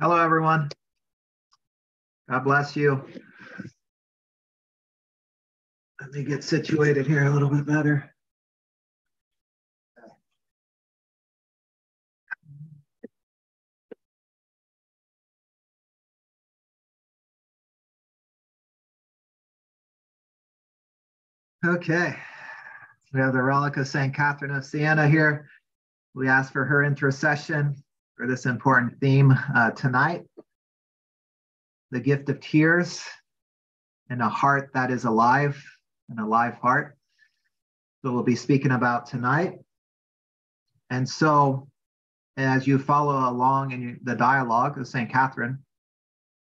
Hello, everyone. God bless you. Let me get situated here a little bit better. Okay, we have the relic of St. Catherine of Siena here. We ask for her intercession for this important theme uh, tonight the gift of tears and a heart that is alive, an alive heart. that we'll be speaking about tonight. And so, as you follow along in the dialogue of St. Catherine,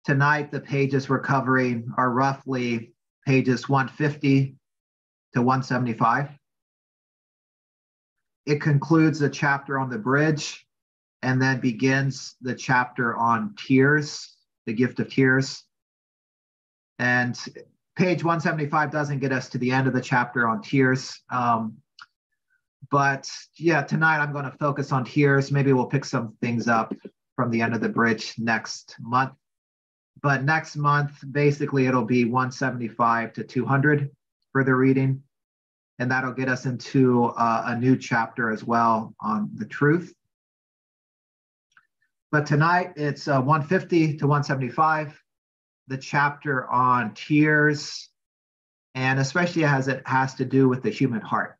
tonight the pages we're covering are roughly pages 150 to 175. It concludes a chapter on the bridge and then begins the chapter on tears, the gift of tears. And page 175 doesn't get us to the end of the chapter on tears. Um, but yeah, tonight I'm going to focus on tears. Maybe we'll pick some things up from the end of the bridge next month. But next month, basically, it'll be 175 to 200 for the reading. And that'll get us into uh, a new chapter as well on the truth. But tonight it's uh, 150 to 175, the chapter on tears, and especially as it has to do with the human heart,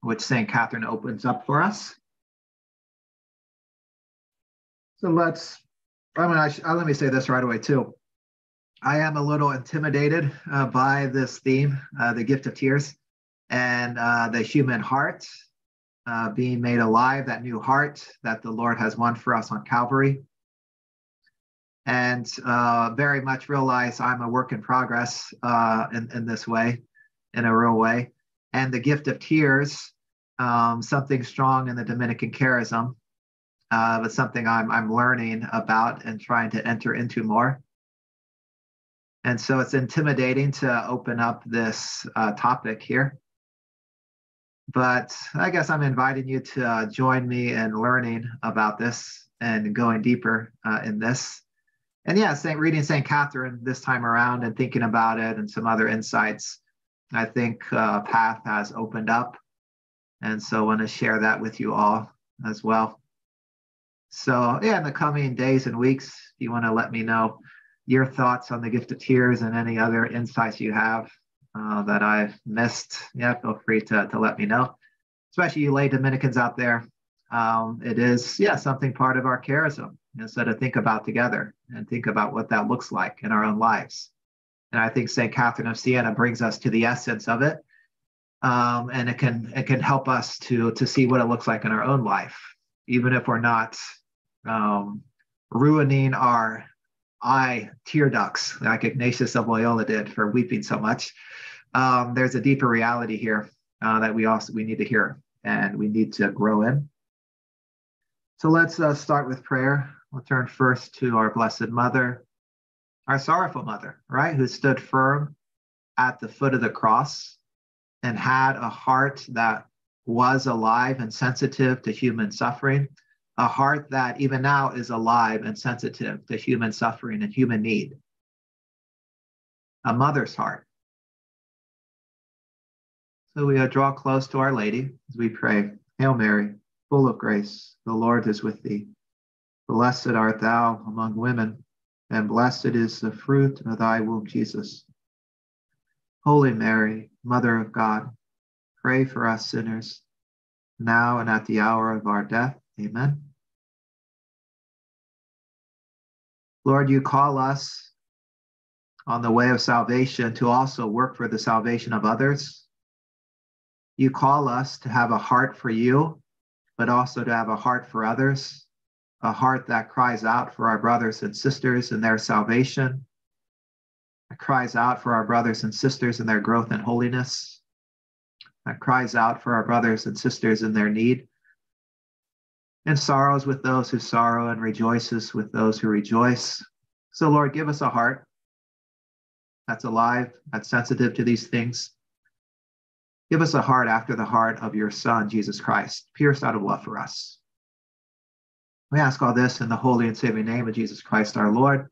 which St. Catherine opens up for us. So let's, I mean, I sh- uh, let me say this right away too. I am a little intimidated uh, by this theme, uh, the gift of tears, and uh, the human heart uh, being made alive, that new heart that the Lord has won for us on Calvary. And uh, very much realize I'm a work in progress uh, in, in this way, in a real way. And the gift of tears, um, something strong in the Dominican charism, uh, but something I'm, I'm learning about and trying to enter into more. And so it's intimidating to open up this uh, topic here but I guess I'm inviting you to uh, join me in learning about this and going deeper uh, in this. And yeah, Saint, reading St. Catherine this time around and thinking about it and some other insights, I think uh, path has opened up. And so I want to share that with you all as well. So yeah, in the coming days and weeks, you want to let me know your thoughts on the gift of tears and any other insights you have, uh, that I've missed, yeah, feel free to, to let me know. Especially you lay Dominicans out there. Um, it is, yeah, something part of our charism. And so to think about together and think about what that looks like in our own lives. And I think St. Catherine of Siena brings us to the essence of it. Um, and it can it can help us to to see what it looks like in our own life, even if we're not um, ruining our eye tear ducts like Ignatius of Loyola did for weeping so much. Um, there's a deeper reality here uh, that we also we need to hear and we need to grow in. So let's uh, start with prayer. We'll turn first to our Blessed Mother, our sorrowful mother, right, who stood firm at the foot of the cross and had a heart that was alive and sensitive to human suffering a heart that even now is alive and sensitive to human suffering and human need. A mother's heart. So we draw close to Our Lady as we pray Hail Mary, full of grace, the Lord is with thee. Blessed art thou among women, and blessed is the fruit of thy womb, Jesus. Holy Mary, Mother of God, pray for us sinners, now and at the hour of our death. Amen. Lord, you call us on the way of salvation to also work for the salvation of others. You call us to have a heart for you, but also to have a heart for others, a heart that cries out for our brothers and sisters and their salvation, that cries out for our brothers and sisters and their growth and holiness, that cries out for our brothers and sisters in their need and sorrows with those who sorrow and rejoices with those who rejoice. So, Lord, give us a heart that's alive, that's sensitive to these things. Give us a heart after the heart of your Son, Jesus Christ, pierced out of love for us. We ask all this in the holy and saving name of Jesus Christ our Lord.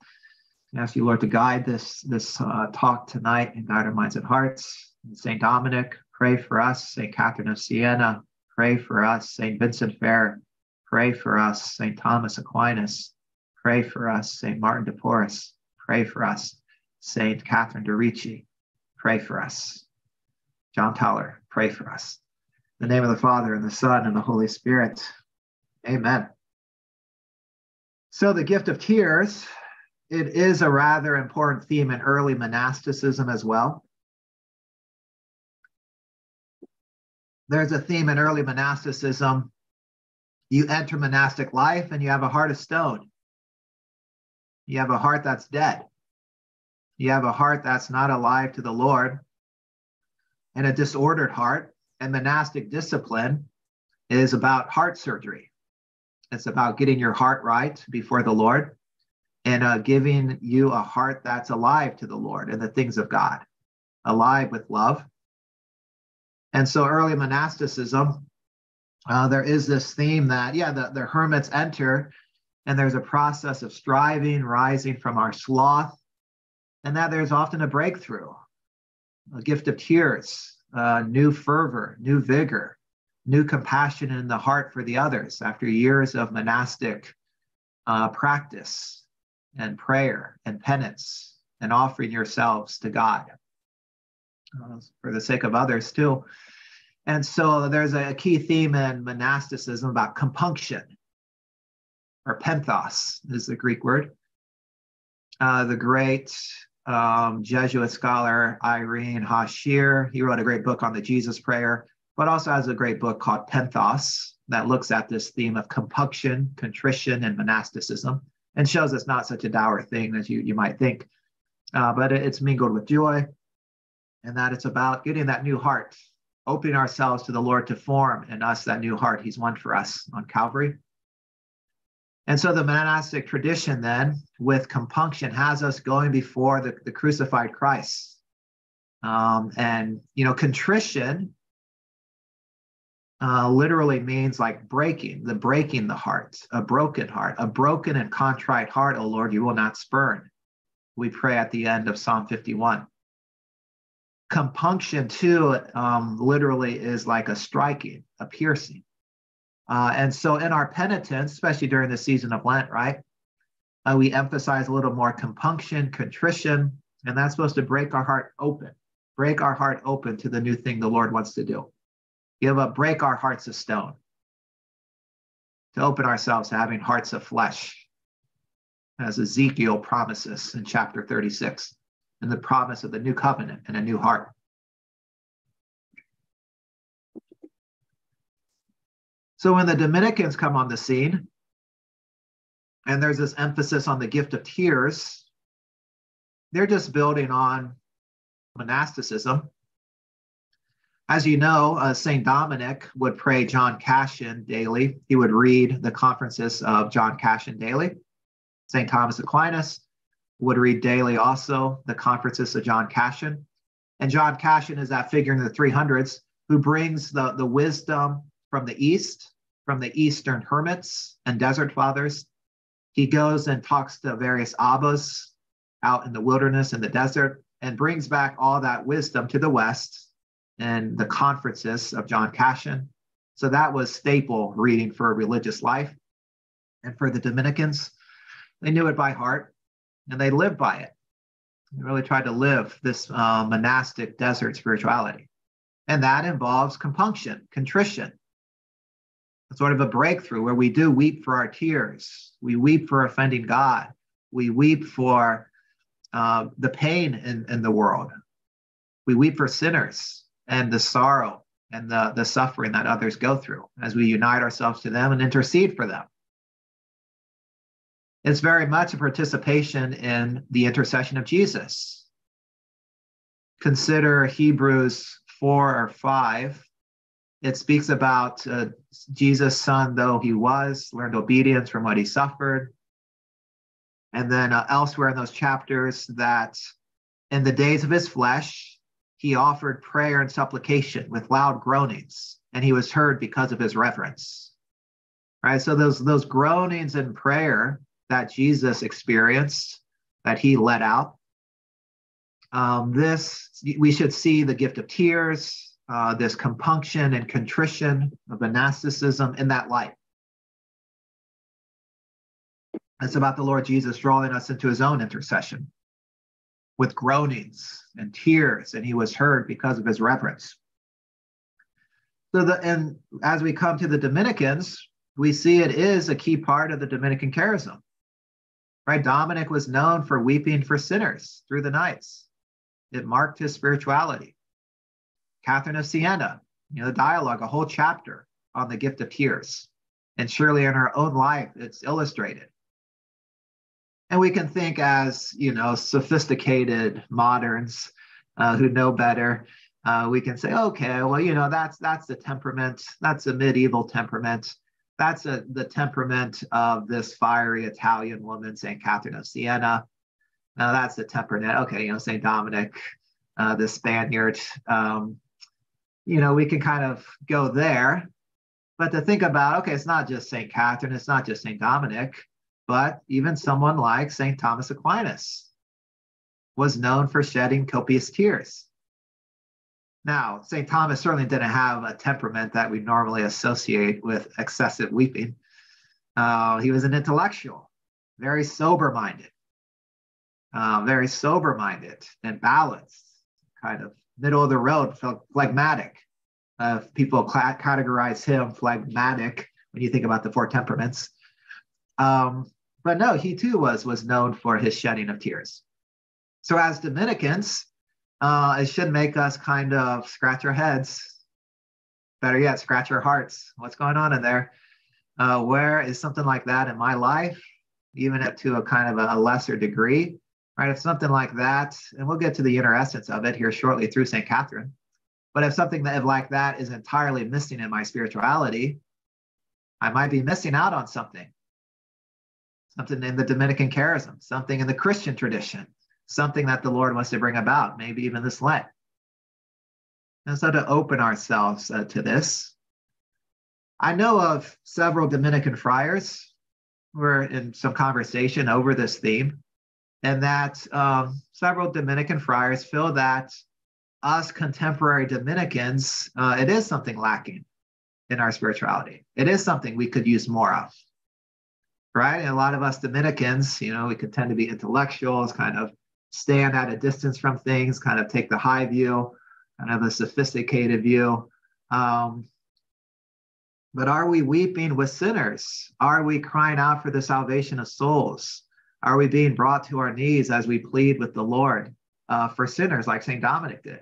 We ask you, Lord, to guide this, this uh, talk tonight and guide our minds and hearts. St. Dominic, pray for us. St. Catherine of Siena, pray for us. St. Vincent Ferrer, pray for us. St. Thomas Aquinas, pray for us. St. Martin de Porres, pray for us. St. Catherine de Ricci, pray for us. John Tauler, pray for us. In the name of the Father, and the Son, and the Holy Spirit. Amen. So, the gift of tears it is a rather important theme in early monasticism as well. There's a theme in early monasticism. You enter monastic life and you have a heart of stone. You have a heart that's dead. You have a heart that's not alive to the Lord and a disordered heart. And monastic discipline is about heart surgery. It's about getting your heart right before the Lord and uh, giving you a heart that's alive to the Lord and the things of God, alive with love. And so, early monasticism, uh, there is this theme that, yeah, the, the hermits enter, and there's a process of striving, rising from our sloth, and that there's often a breakthrough, a gift of tears, uh, new fervor, new vigor, new compassion in the heart for the others after years of monastic uh, practice and prayer and penance and offering yourselves to God uh, for the sake of others too. And so there's a key theme in monasticism about compunction, or penthos is the Greek word. Uh, the great um, Jesuit scholar Irénée Hausherr, he wrote a great book on the Jesus Prayer, but also has a great book called Penthos that looks at this theme of compunction, contrition, and monasticism and shows it's not such a dour thing as you, you might think. Uh, but it's mingled with joy, and that it's about getting that new heart, opening ourselves to the Lord to form in us that new heart He's won for us on Calvary. And so the monastic tradition, then, with compunction, has us going before the, the crucified Christ. Um, and, you know, contrition uh, literally means like breaking, the breaking the heart, a broken heart, a broken and contrite heart, O Lord, you will not spurn. We pray at the end of Psalm 51. Compunction, too, um, literally is like a striking, a piercing. Uh, and so in our penitence, especially during the season of Lent, right, uh, we emphasize a little more compunction, contrition, and that's supposed to break our heart open, break our heart open to the new thing the Lord wants to do give up, break our hearts of stone, to open ourselves to having hearts of flesh, as Ezekiel promises in chapter 36, and the promise of the new covenant and a new heart. So when the Dominicans come on the scene, and there's this emphasis on the gift of tears, they're just building on monasticism as you know, uh, St. Dominic would pray John Cassian daily. He would read the conferences of John Cassian daily. St. Thomas Aquinas would read daily also the conferences of John Cassian. And John Cassian is that figure in the 300s who brings the, the wisdom from the East, from the Eastern hermits and desert fathers. He goes and talks to various abbas out in the wilderness and the desert and brings back all that wisdom to the West and the conferences of John Cassian. So that was staple reading for a religious life. And for the Dominicans, they knew it by heart and they lived by it. They really tried to live this uh, monastic desert spirituality. And that involves compunction, contrition, sort of a breakthrough where we do weep for our tears. We weep for offending God. We weep for uh, the pain in, in the world. We weep for sinners and the sorrow and the, the suffering that others go through as we unite ourselves to them and intercede for them. It's very much a participation in the intercession of Jesus. Consider Hebrews 4 or 5. It speaks about uh, Jesus' son, though he was, learned obedience from what he suffered. And then uh, elsewhere in those chapters, that in the days of his flesh, he offered prayer and supplication with loud groanings, and he was heard because of his reverence. right? So those those groanings in prayer that Jesus experienced, that he let out. Um, this we should see the gift of tears, uh, this compunction and contrition of monasticism in that light. It's about the Lord Jesus drawing us into his own intercession with groanings and tears, and he was heard because of his reverence. So the and as we come to the Dominicans, we see it is a key part of the Dominican charism. Right? Dominic was known for weeping for sinners through the nights. It marked his spirituality. Catherine of Siena, you know, the dialogue, a whole chapter on the gift of tears. And surely in her own life, it's illustrated. And we can think as, you know, sophisticated moderns uh, who know better. Uh, we can say, okay, well, you know, that's that's the temperament. That's a medieval temperament. That's a, the temperament of this fiery Italian woman, St. Catherine of Siena. Now that's the temperament. Okay, you know, St. Dominic, uh, the Spaniard. Um, you know, we can kind of go there. But to think about, okay, it's not just St. Catherine, it's not just St. Dominic but even someone like St. Thomas Aquinas was known for shedding copious tears. Now, St. Thomas certainly didn't have a temperament that we normally associate with excessive weeping. Uh, he was an intellectual, very sober minded, uh, very sober minded and balanced, kind of middle of the road, phlegmatic. Uh, people categorize him phlegmatic when you think about the four temperaments. Um, but no, he too was was known for his shedding of tears. So as Dominicans, uh, it should make us kind of scratch our heads. Better yet, scratch our hearts. What's going on in there? Uh, where is something like that in my life, even up to a kind of a, lesser degree? Right? If something like that, and we'll get to the inner essence of it here shortly through St. Catherine. But if something that like that is entirely missing in my spirituality, I might be missing out on something something in the Dominican charism, something in the Christian tradition, something that the Lord wants to bring about, maybe even this Lent. And so to open ourselves uh, to this, I know of several Dominican friars who are in some conversation over this theme, and that um, several Dominican friars feel that us contemporary Dominicans, uh, it is something lacking in our spirituality. It is something we could use more of right? And a lot of us Dominicans, you know, we could tend to be intellectuals, kind of stand at a distance from things, kind of take the high view, kind of a sophisticated view. Um, but are we weeping with sinners? Are we crying out for the salvation of souls? Are we being brought to our knees as we plead with the Lord uh, for sinners like St. Dominic did,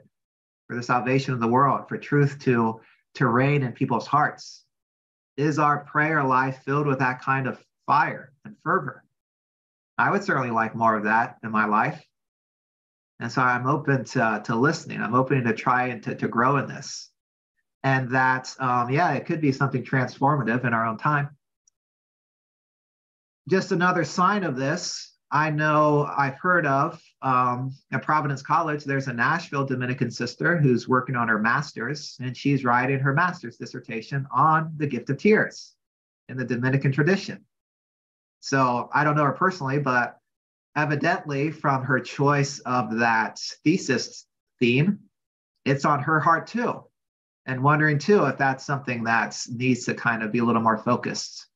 for the salvation of the world, for truth to, to reign in people's hearts? Is our prayer life filled with that kind of fire and fervor. I would certainly like more of that in my life. And so I'm open to, to listening. I'm open to try and to, to grow in this. And that, um, yeah, it could be something transformative in our own time. Just another sign of this, I know I've heard of um, at Providence College, there's a Nashville Dominican sister who's working on her master's, and she's writing her master's dissertation on the gift of tears in the Dominican tradition. So I don't know her personally, but evidently from her choice of that thesis theme, it's on her heart too. And wondering too if that's something that needs to kind of be a little more focused,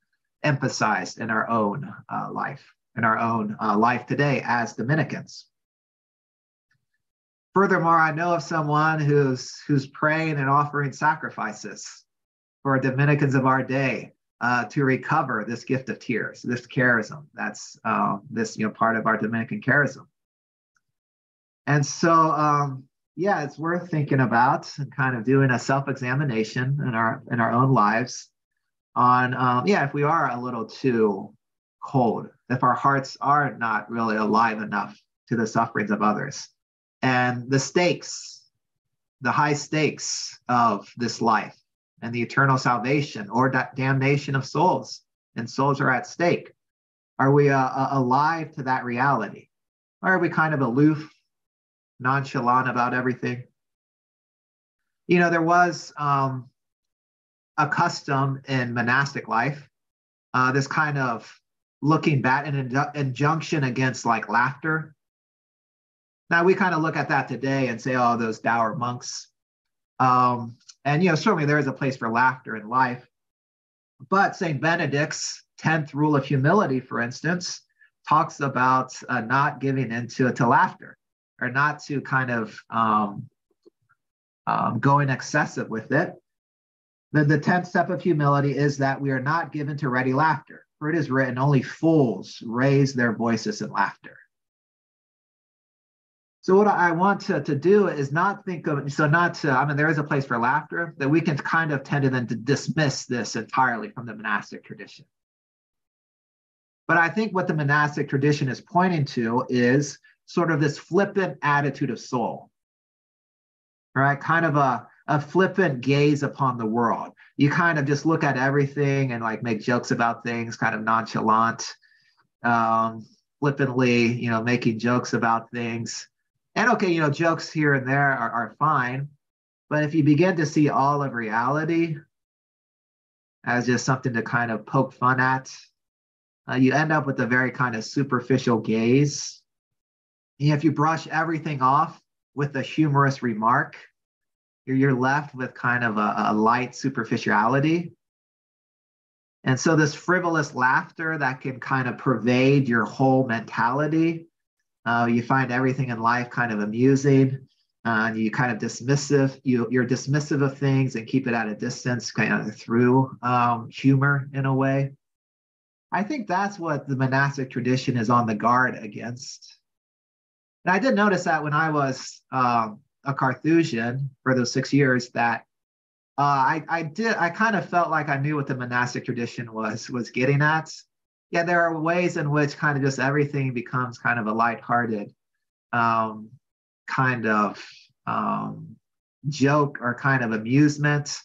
emphasized in our own uh, life, in our own uh, life today as Dominicans. Furthermore, I know of someone who's who's praying and offering sacrifices for Dominicans of our day uh, to recover this gift of tears, this charism. That's uh, this you know part of our Dominican charism. And so, um, yeah, it's worth thinking about and kind of doing a self-examination in our in our own lives on um, yeah, if we are a little too cold, if our hearts are not really alive enough to the sufferings of others, and the stakes, the high stakes of this life and the eternal salvation or da- damnation of souls, and souls are at stake? Are we uh, uh, alive to that reality? Or are we kind of aloof, nonchalant about everything? You know, there was um, a custom in monastic life uh, this kind of looking back an injunction against like laughter. Now we kind of look at that today and say, oh, those dour monks. Um, and you know, certainly there is a place for laughter in life. But St. Benedict's 10th rule of humility, for instance, talks about uh, not giving into it to laughter or not to kind of um, um, going excessive with it. The, the 10th step of humility is that we are not given to ready laughter, for it is written, only fools raise their voices in laughter. So what I want to, to do is not think of so not to I mean there is a place for laughter that we can kind of tend to then to dismiss this entirely from the monastic tradition. But I think what the monastic tradition is pointing to is sort of this flippant attitude of soul. Right? Kind of a, a flippant gaze upon the world. You kind of just look at everything and like make jokes about things, kind of nonchalant, um, flippantly, you know, making jokes about things and okay, you know, jokes here and there are, are fine. But if you begin to see all of reality as just something to kind of poke fun at, uh, you end up with a very kind of superficial gaze. And if you brush everything off with a humorous remark, you're, you're left with kind of a, a light superficiality. And so, this frivolous laughter that can kind of pervade your whole mentality uh, you find everything in life kind of amusing. Uh, you kind of dismissive. You you're dismissive of things and keep it at a distance, kind of through um, humor in a way. I think that's what the monastic tradition is on the guard against. And I did notice that when I was um, a Carthusian for those six years, that uh, I, I did I kind of felt like I knew what the monastic tradition was was getting at, yeah, there are ways in which kind of just everything becomes kind of a lighthearted um, kind of um, joke or kind of amusement.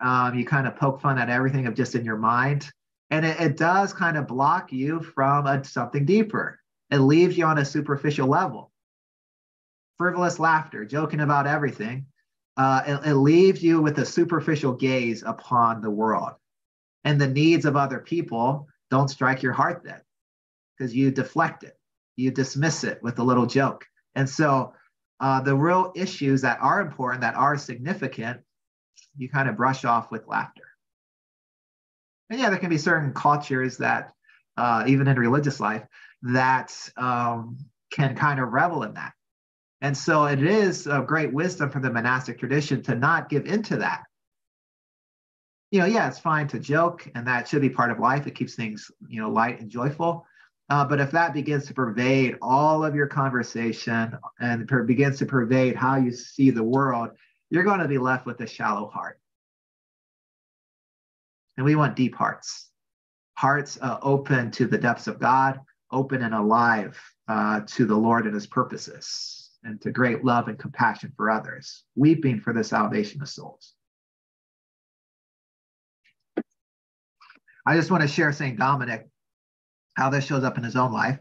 Um, you kind of poke fun at everything of just in your mind. And it, it does kind of block you from a, something deeper. It leaves you on a superficial level. Frivolous laughter, joking about everything. Uh, it, it leaves you with a superficial gaze upon the world and the needs of other people don't strike your heart then because you deflect it, you dismiss it with a little joke. And so uh, the real issues that are important, that are significant, you kind of brush off with laughter. And yeah, there can be certain cultures that, uh, even in religious life, that um, can kind of revel in that. And so it is a great wisdom from the monastic tradition to not give into that, you know, yeah, it's fine to joke, and that should be part of life. It keeps things, you know, light and joyful. Uh, but if that begins to pervade all of your conversation and per- begins to pervade how you see the world, you're going to be left with a shallow heart. And we want deep hearts, hearts uh, open to the depths of God, open and alive uh, to the Lord and his purposes, and to great love and compassion for others, weeping for the salvation of souls. I just want to share St. Dominic, how this shows up in his own life.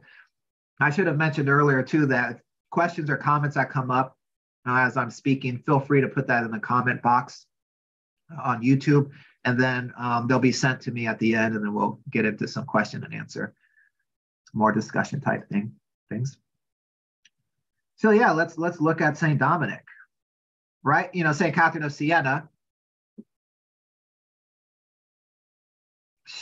I should have mentioned earlier, too, that questions or comments that come up uh, as I'm speaking, feel free to put that in the comment box on YouTube, and then um, they'll be sent to me at the end, and then we'll get into some question and answer, more discussion type thing things. So yeah, let's let's look at Saint Dominic, right? You know, Saint Catherine of Siena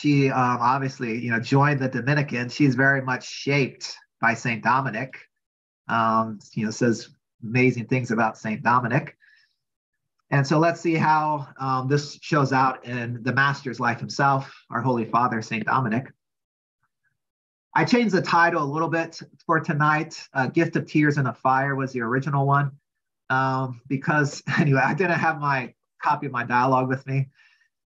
she um, obviously, you know, joined the Dominican. She's very much shaped by Saint Dominic. Um, you know, says amazing things about Saint Dominic. And so let's see how um, this shows out in the Master's life himself, our Holy Father, Saint Dominic. I changed the title a little bit for tonight. Uh, Gift of Tears and a Fire was the original one. Um, because anyway, I didn't have my copy of my dialogue with me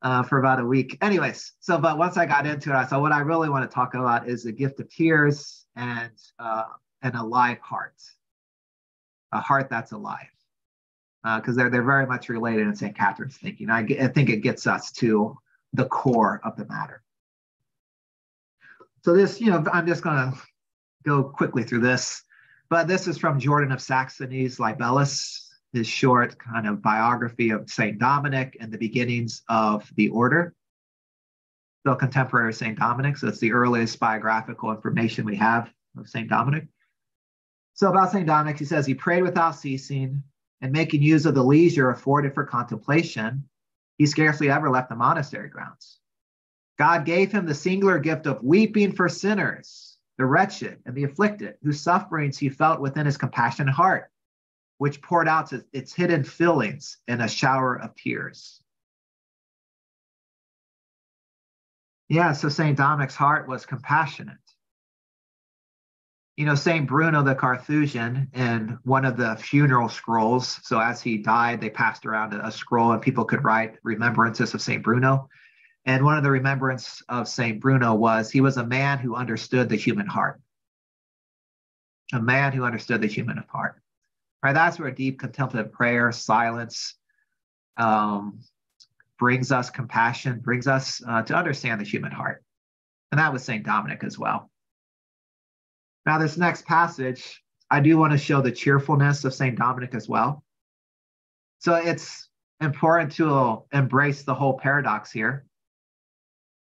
uh, for about a week. Anyways, so but once I got into it, I thought what I really want to talk about is the gift of tears and uh, a live heart, a heart that's alive, because uh, they're they're very much related in St. Catherine's thinking. I, I think it gets us to the core of the matter. So this, you know, I'm just going to go quickly through this, but this is from Jordan of Saxony's Libellus, his short kind of biography of St. Dominic and the beginnings of the order. still contemporary St. Dominic. So it's the earliest biographical information we have of St. Dominic. So about St. Dominic, he says he prayed without ceasing and making use of the leisure afforded for contemplation. He scarcely ever left the monastery grounds. God gave him the singular gift of weeping for sinners, the wretched and the afflicted, whose sufferings he felt within his compassionate heart, which poured out its hidden feelings in a shower of tears. Yeah, so St. Dominic's heart was compassionate. You know, St. Bruno the Carthusian, in one of the funeral scrolls, so as he died, they passed around a scroll and people could write remembrances of St. Bruno. And one of the remembrance of St. Bruno was he was a man who understood the human heart. A man who understood the human heart. Right? That's where deep contemplative prayer, silence, um, brings us compassion, brings us uh, to understand the human heart. And that was St. Dominic as well. Now, this next passage, I do want to show the cheerfulness of St. Dominic as well. So it's important to embrace the whole paradox here.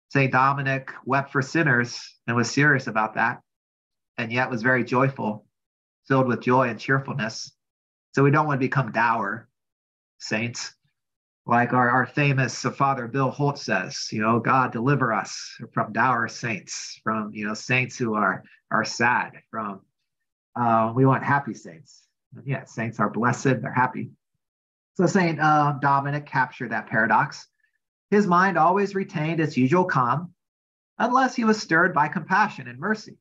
St. Dominic wept for sinners and was serious about that, and yet was very joyful, filled with joy and cheerfulness. So we don't want to become dour saints. Like our, our famous father bill holt says you know god deliver us from dour saints from you know saints who are are sad from uh, we want happy saints. Yeah saints are blessed they're happy. So saint uh, dominic captured that paradox. His mind always retained its usual calm unless he was stirred by compassion and mercy.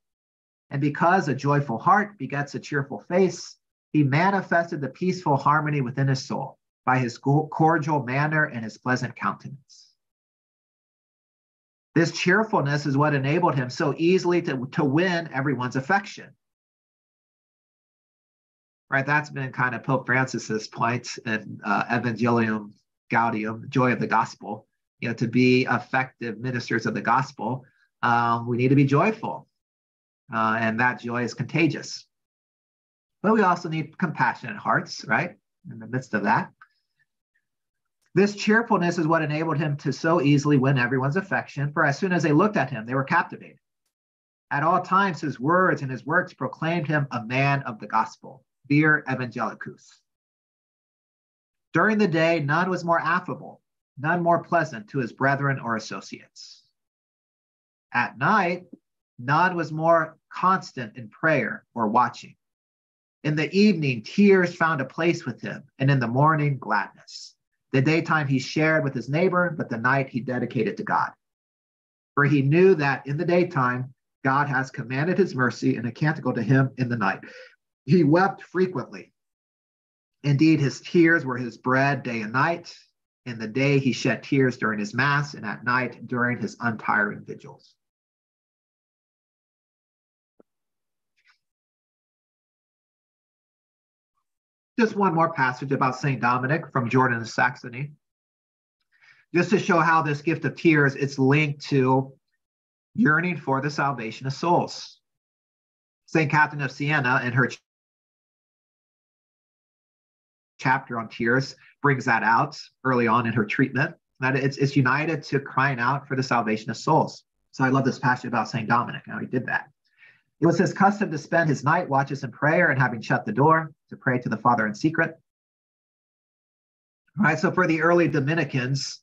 And because a joyful heart begets a cheerful face he manifested the peaceful harmony within his soul by his cordial manner and his pleasant countenance. This cheerfulness is what enabled him so easily to, to win everyone's affection. Right, that's been kind of Pope Francis's point in uh, Evangelium Gaudium, joy of the gospel. You know, to be effective ministers of the gospel, um, we need to be joyful, uh, and that joy is contagious. But we also need compassionate hearts, right? In the midst of that. This cheerfulness is what enabled him to so easily win everyone's affection, for as soon as they looked at him, they were captivated. At all times, his words and his works proclaimed him a man of the gospel, vir evangelicus. During the day, none was more affable, none more pleasant to his brethren or associates. At night, none was more constant in prayer or watching. In the evening, tears found a place with him, and in the morning, gladness. The daytime he shared with his neighbor, but the night he dedicated to God. For he knew that in the daytime, God has commanded his mercy and a canticle to him in the night. He wept frequently. Indeed, his tears were his bread day and night. In the day, he shed tears during his Mass, and at night, during his untiring vigils. Just one more passage about St. Dominic from Jordan of Saxony. Just to show how this gift of tears it's linked to yearning for the salvation of souls. St. Catherine of Siena in her chapter on tears brings that out early on in her treatment, that it's, it's united to crying out for the salvation of souls. So I love this passage about St. Dominic, how he did that. It was his custom to spend his night watches in prayer and having shut the door to pray to the Father in secret. All right, so for the early Dominicans,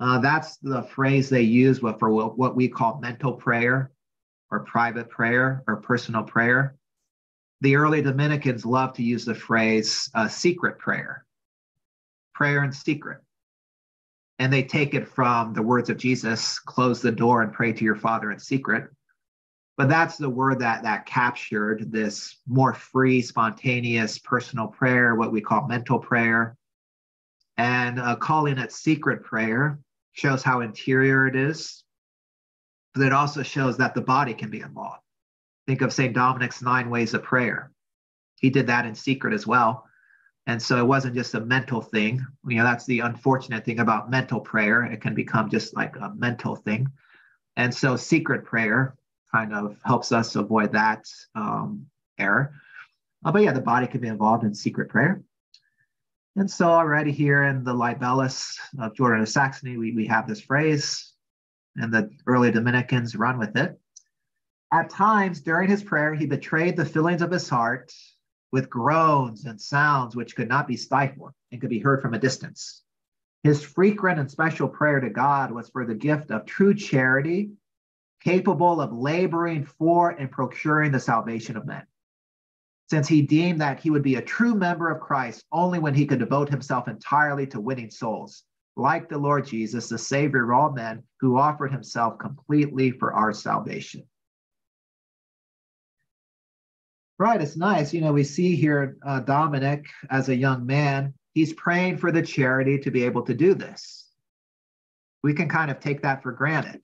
uh, that's the phrase they use for what we call mental prayer or private prayer or personal prayer. The early Dominicans love to use the phrase uh, secret prayer, prayer in secret. And they take it from the words of Jesus close the door and pray to your Father in secret but that's the word that that captured this more free spontaneous personal prayer what we call mental prayer. And uh, calling it secret prayer shows how interior it is but it also shows that the body can be involved. Think of st dominic's nine ways of prayer. He did that in secret as well. And so it wasn't just a mental thing. You know that's the unfortunate thing about mental prayer. It can become just like a mental thing. And so secret prayer kind of helps us avoid that um, error. Uh, but yeah, the body can be involved in secret prayer. And so already here in the Libellus of Jordan of Saxony, we, we have this phrase, and the early Dominicans run with it. At times during his prayer, he betrayed the feelings of his heart with groans and sounds which could not be stifled and could be heard from a distance. His frequent and special prayer to God was for the gift of true charity, capable of laboring for and procuring the salvation of men. Since he deemed that he would be a true member of Christ only when he could devote himself entirely to winning souls, like the Lord Jesus, the Savior of all men, who offered himself completely for our salvation. Right, it's nice. You know, we see here uh, Dominic as a young man he's praying for the charity to be able to do this. We can kind of take that for granted.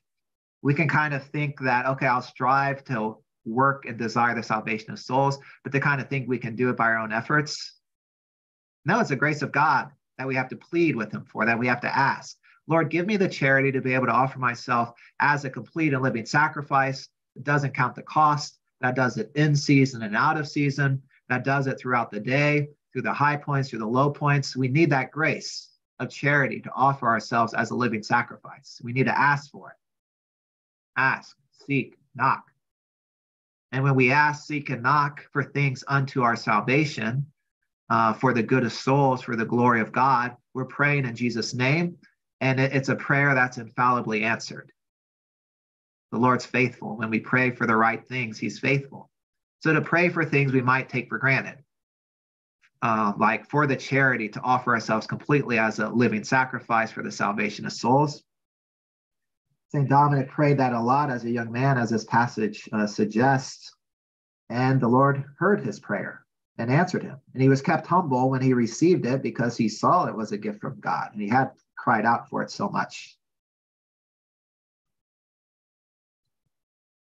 We can kind of think that, okay, I'll strive to work and desire the salvation of souls, but to kind of think we can do it by our own efforts. No, it's the grace of God that we have to plead with Him for, that we have to ask. Lord, give me the charity to be able to offer myself as a complete and living sacrifice. It doesn't count the cost. That does it in season and out of season. That does it throughout the day through the high points, through the low points. We need that grace of charity to offer ourselves as a living sacrifice. We need to ask for it. Ask, seek, knock. And when we ask, seek, and knock for things unto our salvation, uh, for the good of souls, for the glory of God, we're praying in Jesus' name. And it, it's a prayer that's infallibly answered. The Lord's faithful. When we pray for the right things, He's faithful. So to pray for things we might take for granted, uh, like for the charity to offer ourselves completely as a living sacrifice for the salvation of souls. St. Dominic prayed that a lot as a young man, as this passage uh, suggests, and the Lord heard his prayer and answered him. And he was kept humble when he received it because he saw it was a gift from God and he had cried out for it so much.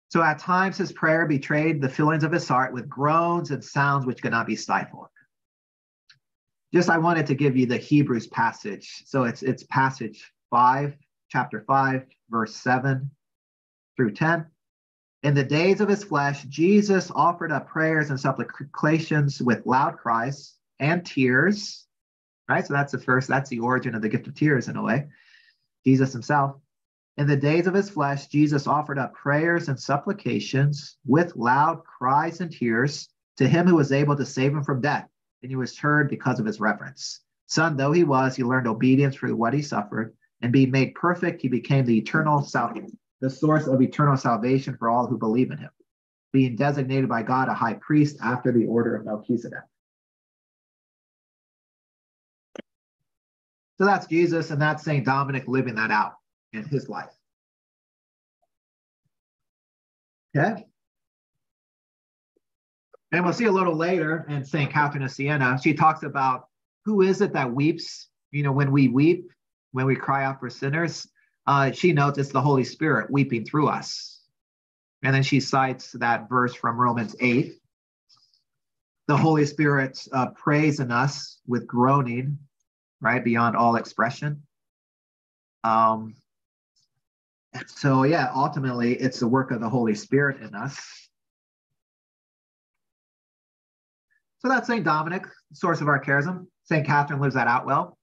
So at times his prayer betrayed the feelings of his heart with groans and sounds which could not be stifled just I wanted to give you the Hebrews passage. So it's it's passage five, chapter five, verse seven through 10. In the days of his flesh, Jesus offered up prayers and supplications with loud cries and tears. Right? So that's the first, that's the origin of the gift of tears in a way. Jesus himself. In the days of his flesh, Jesus offered up prayers and supplications with loud cries and tears to him who was able to save him from death and he was heard because of his reverence. Son though he was, he learned obedience through what he suffered, and being made perfect, he became the eternal salvation, the source of eternal salvation for all who believe in him, being designated by God a high priest after the order of Melchizedek. So that's Jesus, and that's St. Dominic living that out in his life. Okay. And we'll see a little later in St. Catherine of Siena, she talks about who is it that weeps? You know, when we weep, when we cry out for sinners, uh, she notes it's the Holy Spirit weeping through us. And then she cites that verse from Romans 8. The Holy Spirit uh, prays in us with groaning, right, beyond all expression. Um, so, yeah, ultimately, it's the work of the Holy Spirit in us So that's St. Dominic, source of our charism. St. Catherine lives that out well.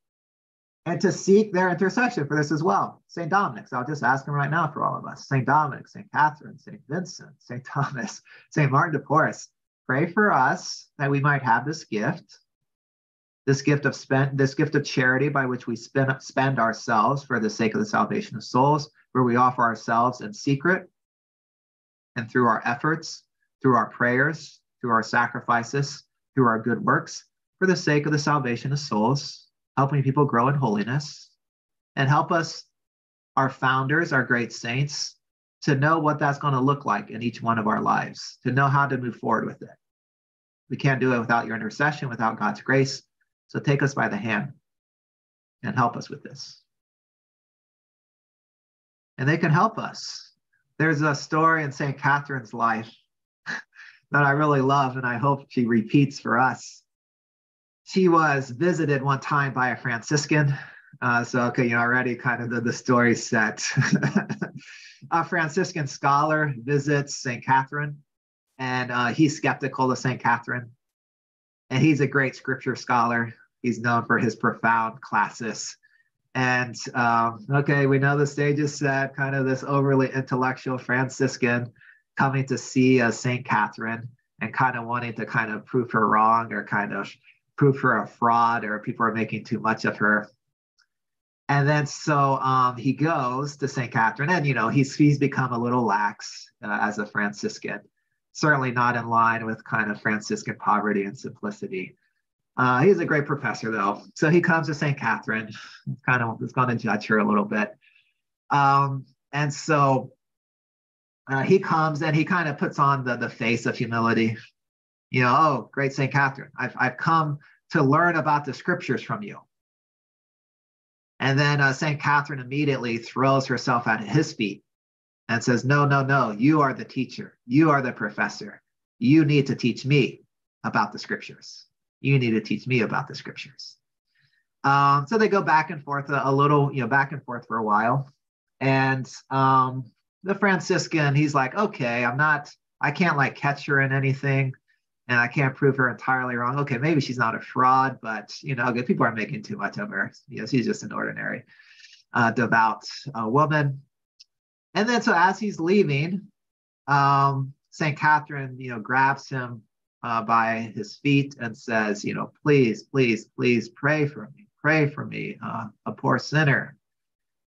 And to seek their intercession for this as well. St. Dominic, so I'll just ask him right now for all of us. St. Dominic, St. Catherine, St. Vincent, St. Thomas, St. Martin de Porres, pray for us that we might have this gift, this gift of spend, this gift of charity by which we spend, spend ourselves for the sake of the salvation of souls, where we offer ourselves in secret and through our efforts, through our prayers, through our sacrifices, through our good works for the sake of the salvation of souls, helping people grow in holiness, and help us, our founders, our great saints, to know what that's going to look like in each one of our lives, to know how to move forward with it. We can't do it without your intercession, without God's grace. So take us by the hand and help us with this. And they can help us. There's a story in St. Catherine's life that I really love, and I hope she repeats for us. She was visited one time by a Franciscan. Uh, so, okay, you know, already kind of the, the story set. a Franciscan scholar visits St. Catherine, and uh, he's skeptical of St. Catherine. And he's a great scripture scholar. He's known for his profound classes. And um, okay, we know the stage is set, kind of this overly intellectual Franciscan coming to see uh, St. Catherine and kind of wanting to kind of prove her wrong or kind of prove her a fraud or people are making too much of her. And then so um, he goes to St. Catherine, and you know he's he's become a little lax uh, as a Franciscan, certainly not in line with kind of Franciscan poverty and simplicity. Uh, he's a great professor though, so he comes to St. Catherine, kind of is going to judge her a little bit, um, and so uh, he comes and he kind of puts on the the face of humility. You know, oh, great St. Catherine, I've I've come to learn about the scriptures from you. And then uh, St. Catherine immediately throws herself at his feet and says, No, no, no, you are the teacher. You are the professor. You need to teach me about the scriptures. You need to teach me about the scriptures. Um, so they go back and forth a, a, little, you know, back and forth for a while. And um, the Franciscan, he's like, okay, I'm not, I can't like catch her in anything and I can't prove her entirely wrong. Okay, maybe she's not a fraud, but you know, good people are making too much of her. You know, she's just an ordinary uh, devout uh, woman. And then, so as he's leaving, um, Saint Catherine, you know, grabs him uh, by his feet and says, you know, please, please, please pray for me, pray for me, uh, a poor sinner.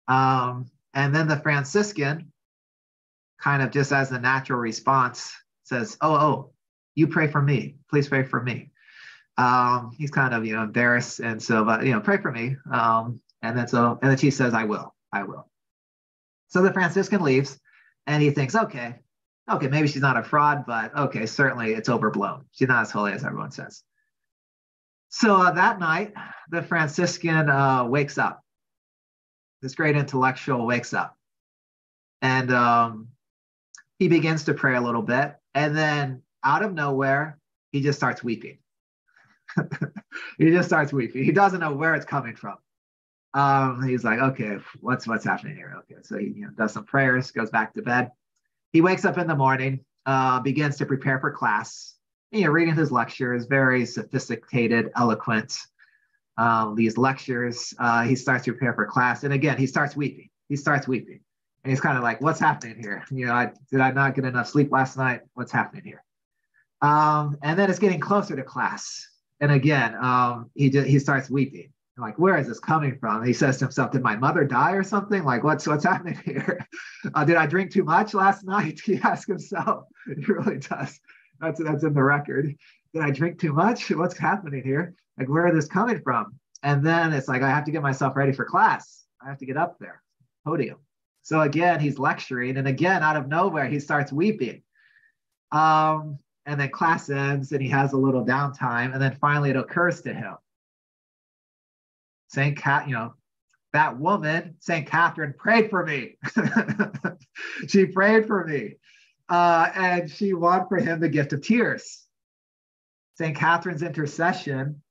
Um, and then the Franciscan, kind of just as a natural response, says, oh, oh, you pray for me. Please pray for me. Um, he's kind of, you know, embarrassed. And so, but, you know, pray for me. Um, and then so, and then she says, I will, I will. So the Franciscan leaves and he thinks, okay, okay, maybe she's not a fraud, but okay, certainly it's overblown. She's not as holy as everyone says. So uh, that night, the Franciscan uh, wakes up. This great intellectual wakes up and um, he begins to pray a little bit. And then out of nowhere, he just starts weeping. he just starts weeping. He doesn't know where it's coming from. Um, he's like, okay, what's what's happening here? Okay, so he you know, does some prayers, goes back to bed. He wakes up in the morning, uh, begins to prepare for class. You know, reading his lectures, very sophisticated, eloquent. Um, these lectures, uh, he starts to prepare for class, and again, he starts weeping. He starts weeping, and he's kind of like, "What's happening here? You know, I, did I not get enough sleep last night? What's happening here?" Um, and then it's getting closer to class. And again, um, he he starts weeping. I'm like, where is this coming from? And he says to himself, "Did my mother die or something? Like, what's what's happening here? Uh, did I drink too much last night?" He asks himself. He really does. That's that's in the record. Did I drink too much? What's happening here? Like, where is this coming from? And then it's like I have to get myself ready for class. I have to get up there, podium. So again, he's lecturing, and again, out of nowhere, he starts weeping. Um, and then class ends and he has a little downtime and then finally it occurs to him saint cat you know that woman saint catherine prayed for me she prayed for me uh, and she won for him the gift of tears saint catherine's intercession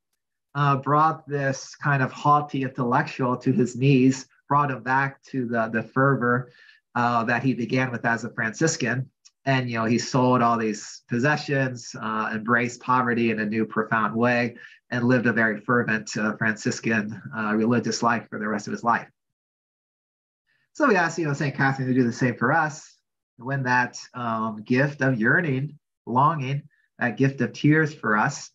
uh, brought this kind of haughty intellectual to his knees brought him back to the, the fervor uh, that he began with as a franciscan and you know he sold all these possessions uh, embraced poverty in a new profound way and lived a very fervent uh, franciscan uh, religious life for the rest of his life. So we ask you know st catherine to do the same for us. When that um, gift of yearning longing that gift of tears for us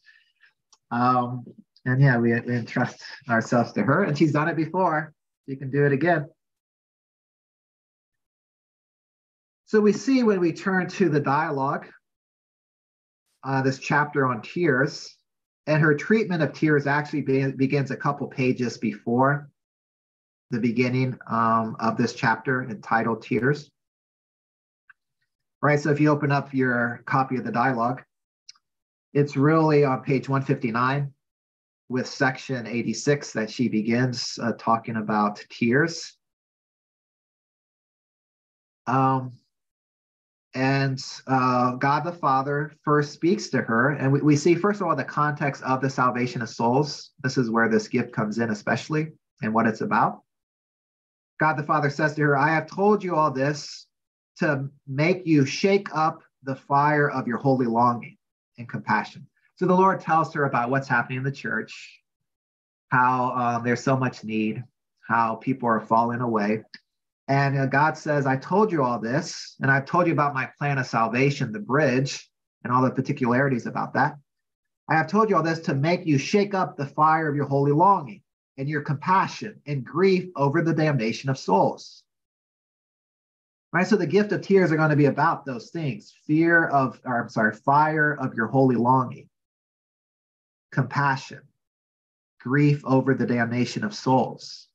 um, and yeah we, we entrust ourselves to her and she's done it before. She can do it again So we see when we turn to the dialogue, uh, this chapter on tears, and her treatment of tears actually be- begins a couple pages before the beginning um, of this chapter entitled Tears. Right, so if you open up your copy of the dialogue, it's really on page 159 with section 86 that she begins uh, talking about tears. Um, and uh, God the Father first speaks to her. And we, we see, first of all, the context of the salvation of souls. This is where this gift comes in, especially, and what it's about. God the Father says to her, I have told you all this to make you shake up the fire of your holy longing and compassion. So the Lord tells her about what's happening in the church, how um, there's so much need, how people are falling away. And uh, God says, I told you all this, and I've told you about my plan of salvation, the bridge, and all the particularities about that. I have told you all this to make you shake up the fire of your holy longing and your compassion and grief over the damnation of souls. Right? So the gift of tears are going to be about those things fear of, or I'm sorry, fire of your holy longing, compassion, grief over the damnation of souls.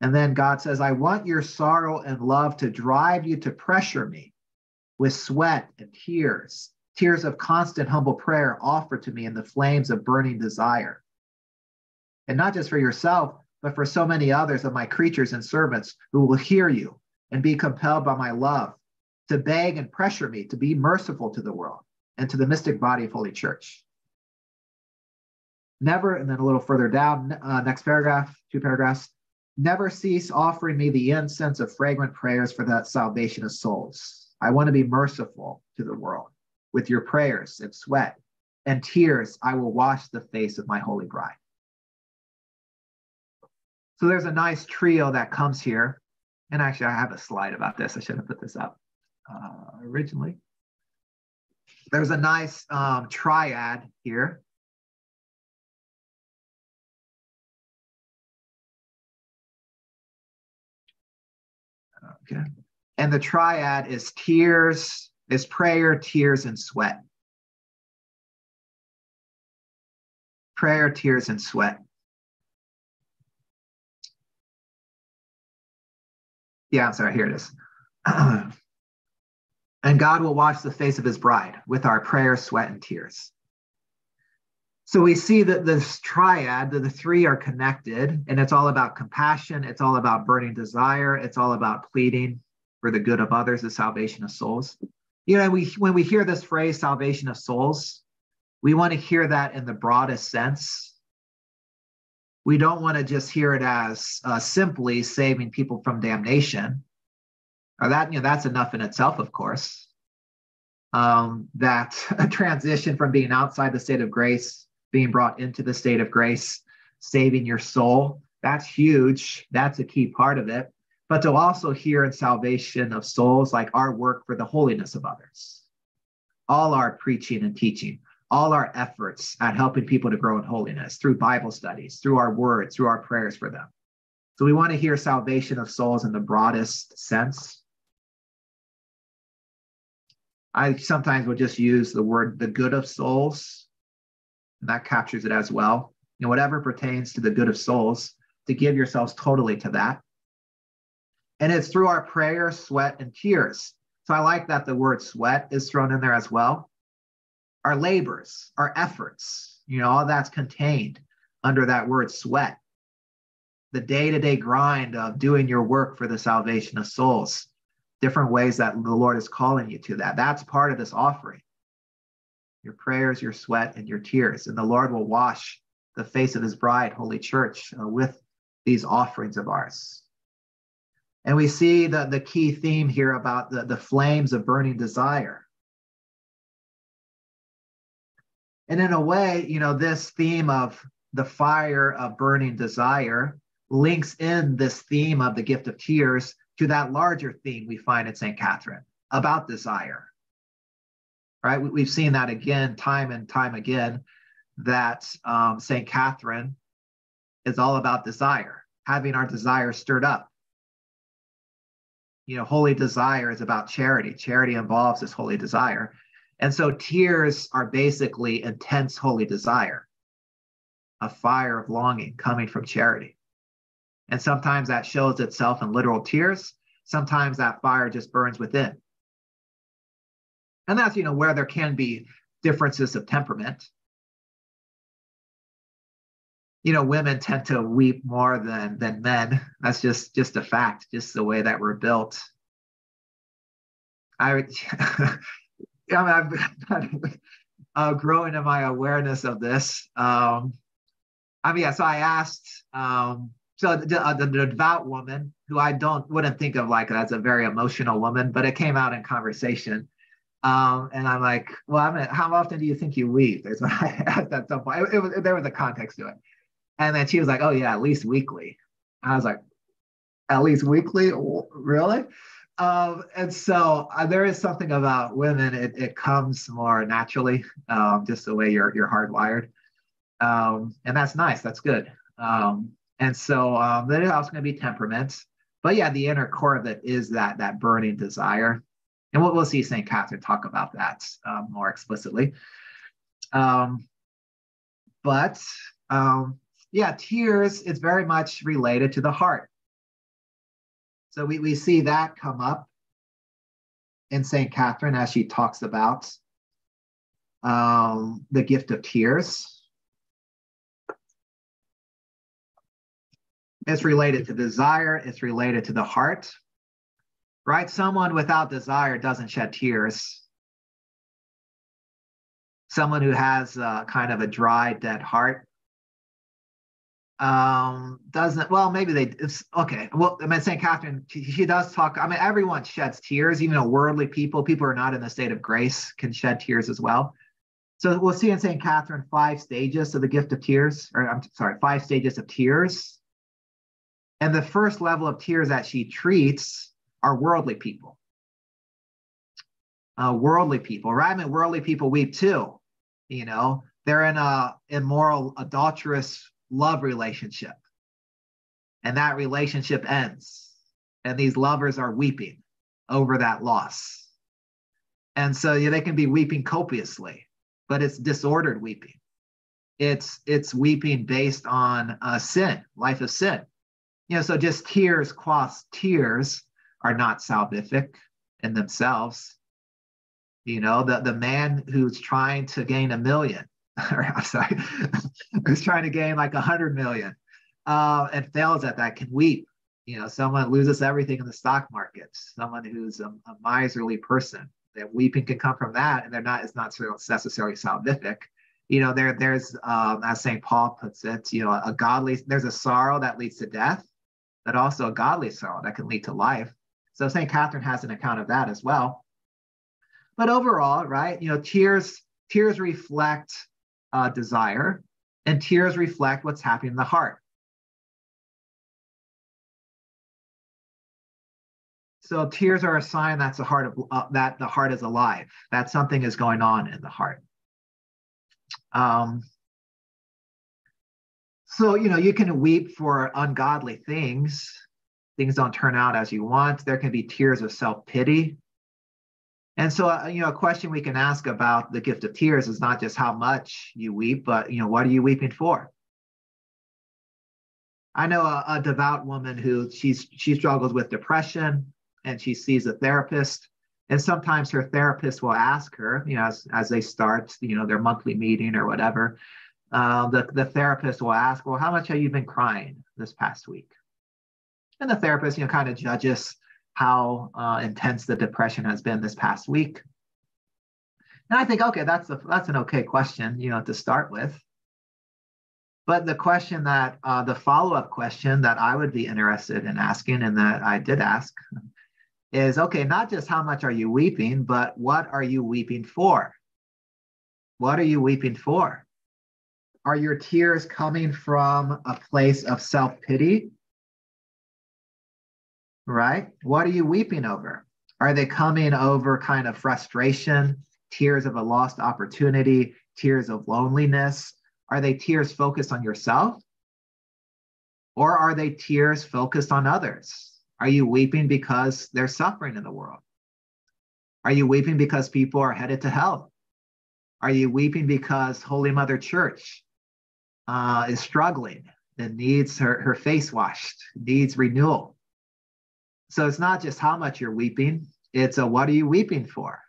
And then God says, I want your sorrow and love to drive you to pressure me with sweat and tears, tears of constant humble prayer offered to me in the flames of burning desire. And not just for yourself, but for so many others of my creatures and servants who will hear you and be compelled by my love to beg and pressure me to be merciful to the world and to the mystic body of Holy Church. Never, and then a little further down, uh, next paragraph, two paragraphs, never cease offering me the incense of fragrant prayers for the salvation of souls. I want to be merciful to the world. With your prayers and sweat and tears, I will wash the face of my holy bride. So there's a nice trio that comes here. And actually, I have a slide about this. I should have put this up uh, originally. There's a nice um, triad here. And the triad is tears, is prayer, tears, and sweat. Prayer, tears, and sweat. Yeah, I'm sorry, here it is. and God will wash the face of his bride with our prayer, sweat, and tears. So we see that this triad, that the three are connected, and it's all about compassion, it's all about burning desire, it's all about pleading for the good of others, the salvation of souls. You know, we when we hear this phrase, salvation of souls, we want to hear that in the broadest sense. We don't want to just hear it as uh, simply saving people from damnation. Or that, you know, that's enough in itself, of course. Um, that a transition from being outside the state of grace being brought into the state of grace, saving your soul. That's huge. That's a key part of it. But to also hear in salvation of souls, like our work for the holiness of others, all our preaching and teaching, all our efforts at helping people to grow in holiness through Bible studies, through our words, through our prayers for them. So we want to hear salvation of souls in the broadest sense. I sometimes will just use the word the good of souls and that captures it as well. You know, whatever pertains to the good of souls, to give yourselves totally to that. And it's through our prayer, sweat, and tears. So I like that the word sweat is thrown in there as well. Our labors, our efforts, you know, all that's contained under that word sweat. The day to day grind of doing your work for the salvation of souls, different ways that the Lord is calling you to that. That's part of this offering your prayers, your sweat, and your tears. And the Lord will wash the face of his bride, Holy Church, uh, with these offerings of ours. And we see the, the key theme here about the, the flames of burning desire. And in a way, you know, this theme of the fire of burning desire links in this theme of the gift of tears to that larger theme we find in St. Catherine about desire right? We, have seen that again, time and time again, that um, St. Catherine is all about desire, having our desire stirred up. You know, holy desire is about charity. Charity involves this holy desire. And so tears are basically intense holy desire, a fire of longing coming from charity. And sometimes that shows itself in literal tears. Sometimes that fire just burns within and that's you know where there can be differences of temperament. You know women tend to weep more than than men. That's just just a fact just the way that we're built. I i've uh, growing in my awareness of this. Um i mean yeah so i asked um so the, uh, the, the, devout woman who i don't wouldn't think of like as a very emotional woman but it came out in conversation um, and I'm like, well, I mean, how often do you think you weep? Is what I asked at some point. It, it was, there was a context to it. And then she was like, oh, yeah, at least weekly. I was like, at least weekly? Really? Um, and so uh, there is something about women, it, it comes more naturally, um, just the way you're, you're hardwired. Um, and that's nice, that's good. Um, and so um, then it's also going to be temperaments. But yeah, the inner core of it is that, that burning desire. And we'll, we'll see St. Catherine talk about that um, more explicitly. Um, but um, yeah, tears is very much related to the heart. So we, we see that come up in St. Catherine as she talks about um, the gift of tears. It's related to desire, it's related to the heart, right? Someone without desire doesn't shed tears. Someone who has uh, kind of a dry, dead heart um, doesn't well maybe they it's okay well i mean st catherine she, she, does talk i mean everyone sheds tears even a worldly people people who are not in the state of grace can shed tears as well so we'll see in st catherine five stages of the gift of tears or i'm sorry five stages of tears and the first level of tears that she treats are worldly people uh, worldly people right i mean worldly people weep too you know they're in a immoral adulterous love relationship. And that relationship ends. And these lovers are weeping over that loss. And so yeah, they can be weeping copiously, but it's disordered weeping. It's it's weeping based on uh, sin, life of sin. You know, so just tears, quas tears are not salvific in themselves. You know, the, the man who's trying to gain a million or I'm sorry, who's trying to gain like a hundred million uh, and fails at that can weep. You know, someone loses everything in the stock market. Someone who's a, a miserly person, that weeping can come from that, and they're not. It's not necessarily salvific. You know, there there's um, as Saint Paul puts it. You know, a godly there's a sorrow that leads to death, but also a godly sorrow that can lead to life. So Saint Catherine has an account of that as well. But overall, right? You know, tears tears reflect uh, desire, and tears reflect what's happening in the heart. So tears are a sign that's the heart of uh, that the heart is alive. That something is going on in the heart. Um, so you know you can weep for ungodly things. Things don't turn out as you want. There can be tears of self pity. And so, uh, you know, a question we can ask about the gift of tears is not just how much you weep, but, you know, what are you weeping for? I know a, a devout woman who she's she struggles with depression and she sees a therapist. And sometimes her therapist will ask her, you know, as, as they start, you know, their monthly meeting or whatever, uh, the, the therapist will ask, well, how much have you been crying this past week? And the therapist, you know, kind of judges how uh, intense the depression has been this past week. And I think, okay, that's a, that's an okay question, you know, to start with. But the question that uh, the follow up question that I would be interested in asking, and that I did ask, is okay, not just how much are you weeping, but what are you weeping for? What are you weeping for? Are your tears coming from a place of self pity right? What are you weeping over? Are they coming over kind of frustration, tears of a lost opportunity, tears of loneliness? Are they tears focused on yourself? Or are they tears focused on others? Are you weeping because there's suffering in the world? Are you weeping because people are headed to hell? Are you weeping because Holy Mother Church uh, is struggling and needs her, her face washed, needs renewal? So it's not just how much you're weeping, it's a what are you weeping for?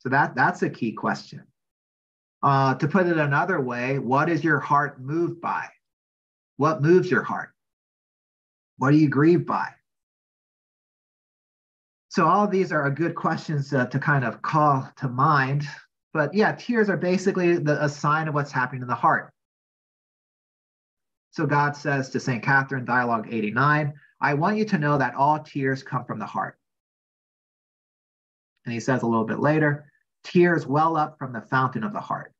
So that, that's a key question. Uh, to put it another way, what is your heart moved by? What moves your heart? What are you grieved by? So all these are good questions uh, to kind of call to mind. But yeah, tears are basically the, a sign of what's happening in the heart. So God says to St. Catherine, Dialogue 89, I want you to know that all tears come from the heart. And he says a little bit later, tears well up from the fountain of the heart.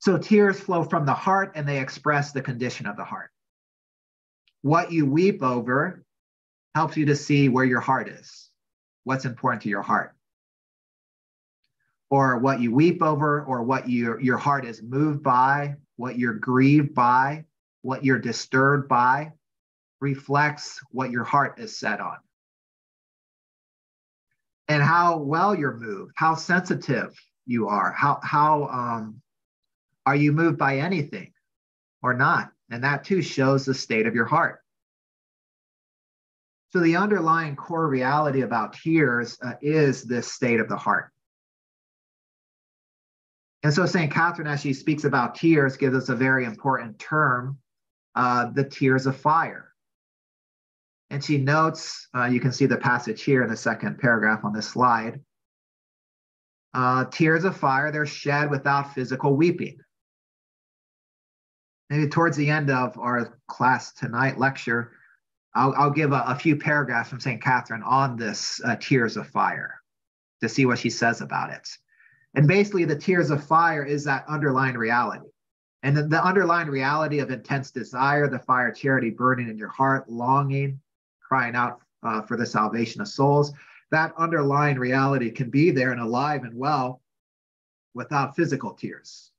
So tears flow from the heart and they express the condition of the heart. What you weep over helps you to see where your heart is, what's important to your heart. Or what you weep over, or what your, your heart is moved by, what you're grieved by, what you're disturbed by, reflects what your heart is set on. And how well you're moved, how sensitive you are, how, how um, are you moved by anything or not? And that too shows the state of your heart. So, the underlying core reality about tears uh, is this state of the heart. And so, St. Catherine, as she speaks about tears, gives us a very important term uh, the tears of fire. And she notes, uh, you can see the passage here in the second paragraph on this slide. Uh, tears of fire, they're shed without physical weeping maybe towards the end of our class tonight lecture, I'll, I'll give a, a, few paragraphs from St. Catherine on this uh, tears of fire to see what she says about it. And basically, the tears of fire is that underlying reality. And the, the underlying reality of intense desire, the fire charity burning in your heart, longing, crying out uh, for the salvation of souls, that underlying reality can be there and alive and well without physical tears.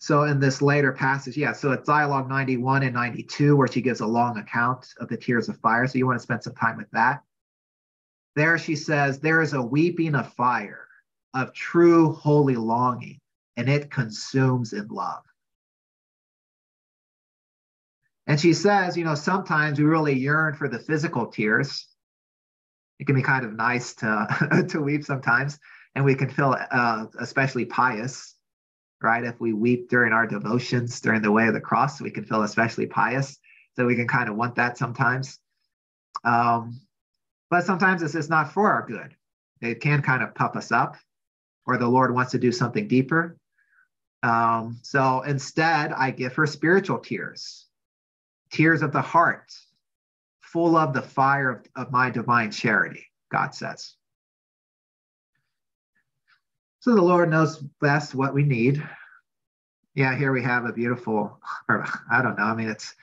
So in this later passage, yeah, so it's dialogue 91 and 92, where she gives a long account of the tears of fire. So you want to spend some time with that. There she says, There is a weeping of fire, of true holy longing, and it consumes in love. And she says, you know, sometimes we really yearn for the physical tears. It can be kind of nice to, to weep sometimes, and we can feel uh, especially pious right? If we weep during our devotions during the way of the cross, we can feel especially pious. So we can kind of want that sometimes. Um, but sometimes it's just not for our good. It can kind of puff us up, or the Lord wants to do something deeper. Um, so instead, I give her spiritual tears, tears of the heart, full of the fire of, of my divine charity, God says. So the Lord knows best what we need. Yeah, here we have a beautiful, or I don't know. I mean, it's,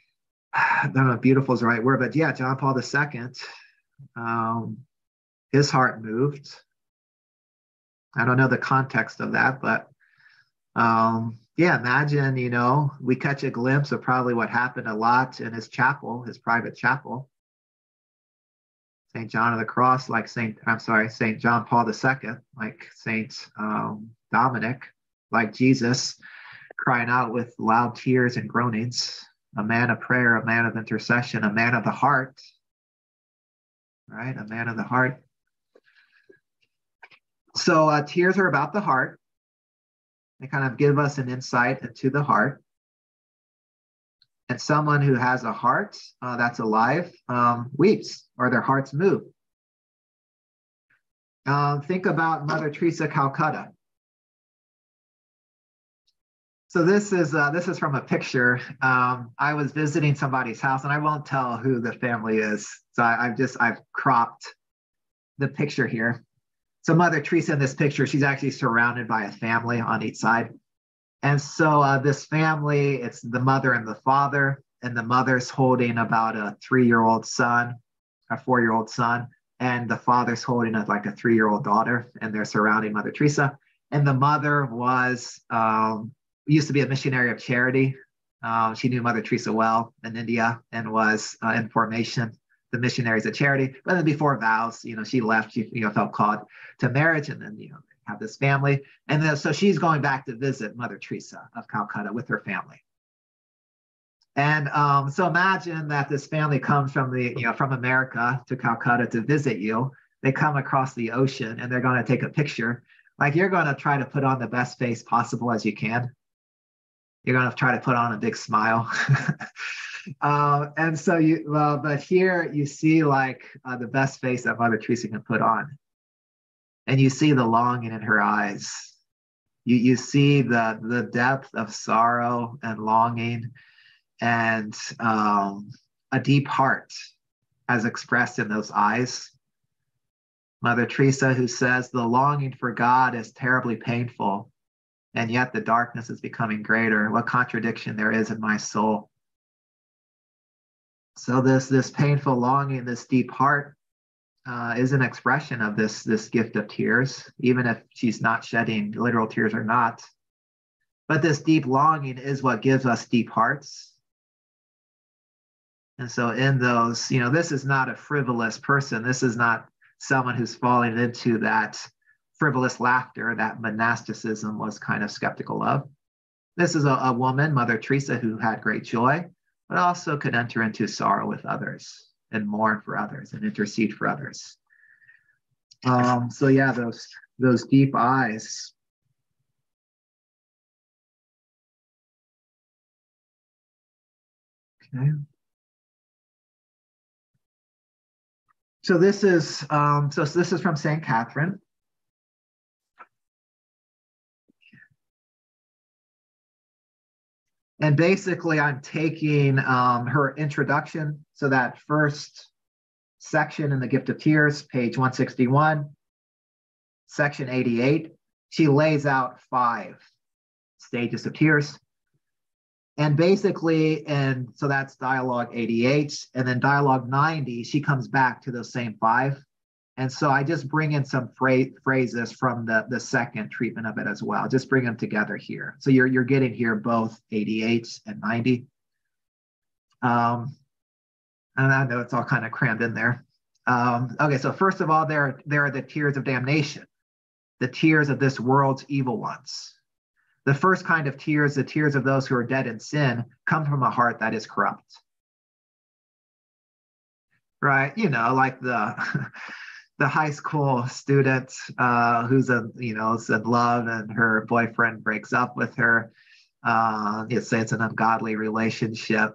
I don't know if beautiful is the right word, but yeah, John Paul II, um, his heart moved. I don't know the context of that, but um, yeah, imagine, you know, we catch a glimpse of probably what happened a lot in his chapel, his private chapel. St. John of the Cross, like St. I'm sorry, St. John Paul II, like St. Um, Dominic, like Jesus, crying out with loud tears and groanings, a man of prayer, a man of intercession, a man of the heart, right? A man of the heart. So uh, tears are about the heart. They kind of give us an insight into the heart and someone who has a heart uh, that's alive um, weeps or their hearts move. Um, think about Mother Teresa Calcutta. So this is uh, this is from a picture. Um, I was visiting somebody's house, and I won't tell who the family is. So I, I've just I've cropped the picture here. So Mother Teresa in this picture, she's actually surrounded by a family on each side. And so uh, this family, it's the mother and the father, and the mother's holding about a three-year-old son, a four-year-old son, and the father's holding a, like a three-year-old daughter, and they're surrounding Mother Teresa. And the mother was um, used to be a missionary of charity. Uh, she knew Mother Teresa well in India and was uh, in formation the missionaries of charity. But then before vows, you know, she left. She you know felt called to marriage, and then you know have this family. And then, so she's going back to visit Mother Teresa of Calcutta with her family. And um, so imagine that this family comes from the, you know, from America to Calcutta to visit you. They come across the ocean and they're going to take a picture. Like you're going to try to put on the best face possible as you can. You're going to try to put on a big smile. uh, and so you, well, but here you see like uh, the best face that Mother Teresa can put on and you see the longing in her eyes. You, you see the, the depth of sorrow and longing and um, a deep heart as expressed in those eyes. Mother Teresa, who says, The longing for God is terribly painful, and yet the darkness is becoming greater. What contradiction there is in my soul. So this this painful longing, this deep heart, uh, is an expression of this this gift of tears, even if she's not shedding literal tears or not. But this deep longing is what gives us deep hearts. And so, in those, you know, this is not a frivolous person. This is not someone who's falling into that frivolous laughter that monasticism was kind of skeptical of. This is a, a woman, Mother Teresa, who had great joy, but also could enter into sorrow with others and mourn for others and intercede for others. Um, so yeah, those those deep eyes. Okay. So this is um, so this is from Saint Catherine. And basically, I'm taking um, her introduction. So that first section in the Gift of Tears, page 161, section 88, she lays out five stages of tears. And basically, and so that's dialogue 88. And then dialogue 90, she comes back to those same five. And so I just bring in some phra- phrases from the, the second treatment of it as well. Just bring them together here. So you're, you're getting here both 88 and 90. Um, and I know it's all kind of crammed in there. Um, okay, so first of all, there, there are the tears of damnation, the tears of this world's evil ones. The first kind of tears, the tears of those who are dead in sin, come from a heart that is corrupt. Right? You know, like the the high school student uh, who's in, you know, is in love and her boyfriend breaks up with her. Uh, you say it's an ungodly relationship.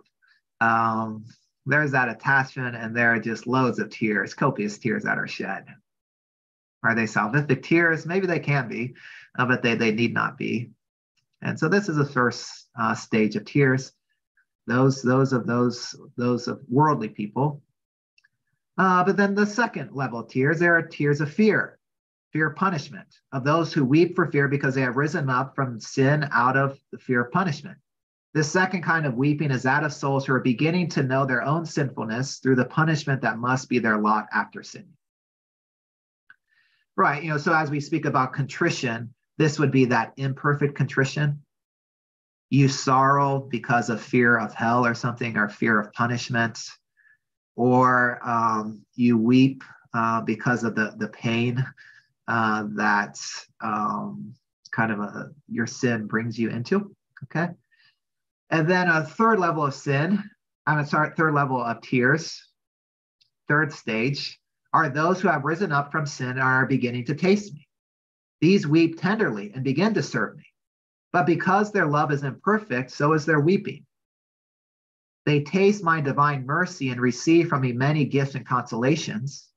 Um, there's that attachment, and there are just loads of tears, copious tears that are shed. Are they salvific tears? Maybe they can be, uh, but they, they need not be. And so this is the first uh, stage of tears. Those, those of those, those of worldly people uh, but then the second level tears, there are tears of fear, fear of punishment, of those who weep for fear because they have risen up from sin out of the fear of punishment. This second kind of weeping is that of souls who are beginning to know their own sinfulness through the punishment that must be their lot after sin. Right, you know, so as we speak about contrition, this would be that imperfect contrition. You sorrow because of fear of hell or something, or fear of punishment or um, you weep uh, because of the, the pain uh, that um, kind of a, your sin brings you into. Okay. And then a third level of sin, I'm sorry, third level of tears, third stage, are those who have risen up from sin and are beginning to taste me. These weep tenderly and begin to serve me. But because their love is imperfect, so is their weeping. They taste my divine mercy and receive from me many gifts and consolations.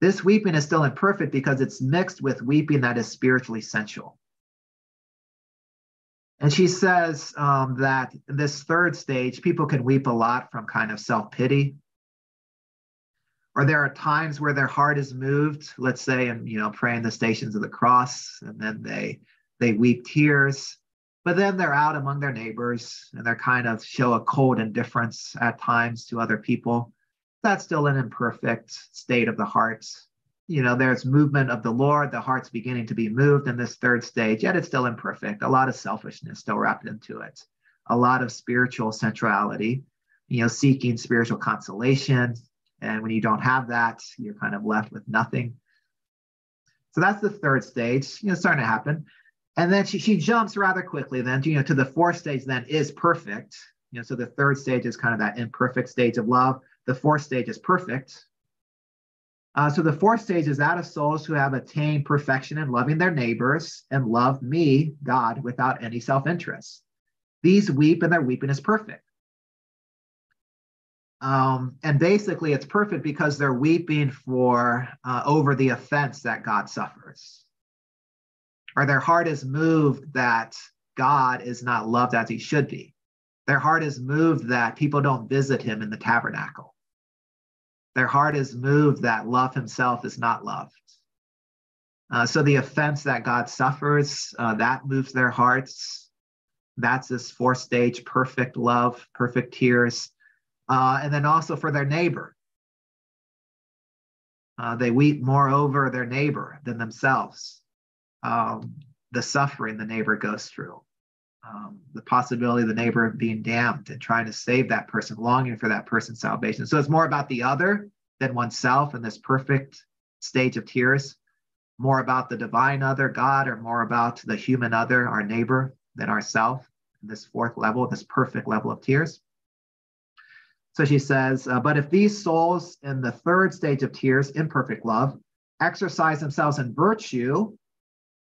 This weeping is still imperfect because it's mixed with weeping that is spiritually sensual. And she says um, that in this third stage, people can weep a lot from kind of self pity. Or there are times where their heart is moved, let's say, and you know, praying the stations of the cross, and then they they weep tears. But then they're out among their neighbors and they're kind of show a cold indifference at times to other people. That's still an imperfect state of the heart. You know, there's movement of the Lord, the heart's beginning to be moved in this third stage, yet it's still imperfect. A lot of selfishness still wrapped into it, a lot of spiritual sensuality you know, seeking spiritual consolation. And when you don't have that, you're kind of left with nothing. So that's the third stage, you know, starting to happen and then she, she jumps rather quickly then to, you know to the fourth stage then is perfect. You know so the third stage is kind of that imperfect stage of love. The fourth stage is perfect. Uh, so the fourth stage is that of souls who have attained perfection in loving their neighbors and love me god without any self-interest. These weep and their weeping is perfect. Um, and basically it's perfect because they're weeping for uh, over the offense that god suffers or their heart is moved that God is not loved as he should be. Their heart is moved that people don't visit him in the tabernacle. Their heart is moved that love himself is not loved. Uh, so the offense that God suffers, uh, that moves their hearts. That's this fourth stage perfect love, perfect tears. Uh, and then also for their neighbor. Uh, they weep more over their neighbor than themselves. Um, the suffering the neighbor goes through, um, the possibility of the neighbor being damned and trying to save that person, longing for that person's salvation. So it's more about the other than oneself in this perfect stage of tears, more about the divine other, God, or more about the human other, our neighbor, than ourself in this fourth level, this perfect level of tears. So she says, uh, but if these souls in the third stage of tears, imperfect love, exercise themselves in virtue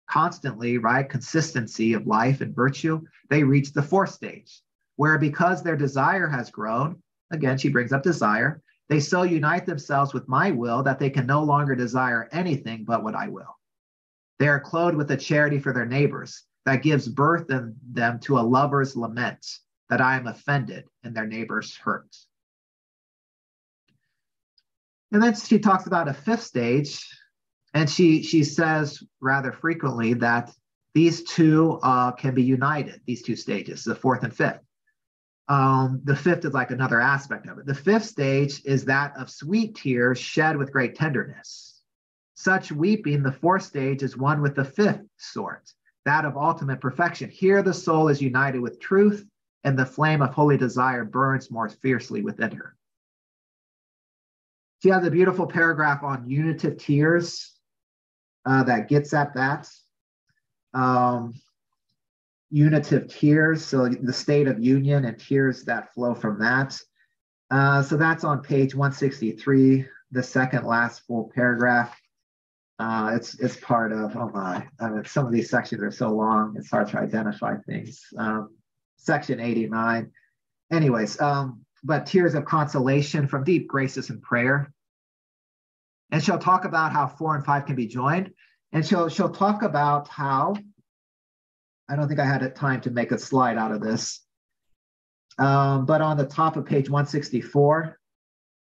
constantly, right? Consistency of life and virtue, they reach the fourth stage, where because their desire has grown, again, she brings up desire, they so unite themselves with my will that they can no longer desire anything but what I will. They are clothed with a charity for their neighbors that gives birth in them to a lover's lament that I am offended and their neighbor's hurt. And then she talks about a fifth stage, and she she says rather frequently that these two uh, can be united. These two stages, the fourth and fifth. Um, the fifth is like another aspect of it. The fifth stage is that of sweet tears shed with great tenderness. Such weeping, the fourth stage, is one with the fifth sort, that of ultimate perfection. Here, the soul is united with truth, and the flame of holy desire burns more fiercely within her. She has a beautiful paragraph on unitive tears uh, that gets at that. Um, unitive tears, so the state of union and tears that flow from that. Uh, so that's on page 163, the second last full paragraph. Uh, it's it's part of oh my, I mean, some of these sections are so long, it's hard to identify things. Um, section 89. Anyways, um, but tears of consolation from deep graces and prayer. And she'll talk about how four and five can be joined. And she'll she'll talk about how I don't think I had time to make a slide out of this. Um, but on the top of page 164,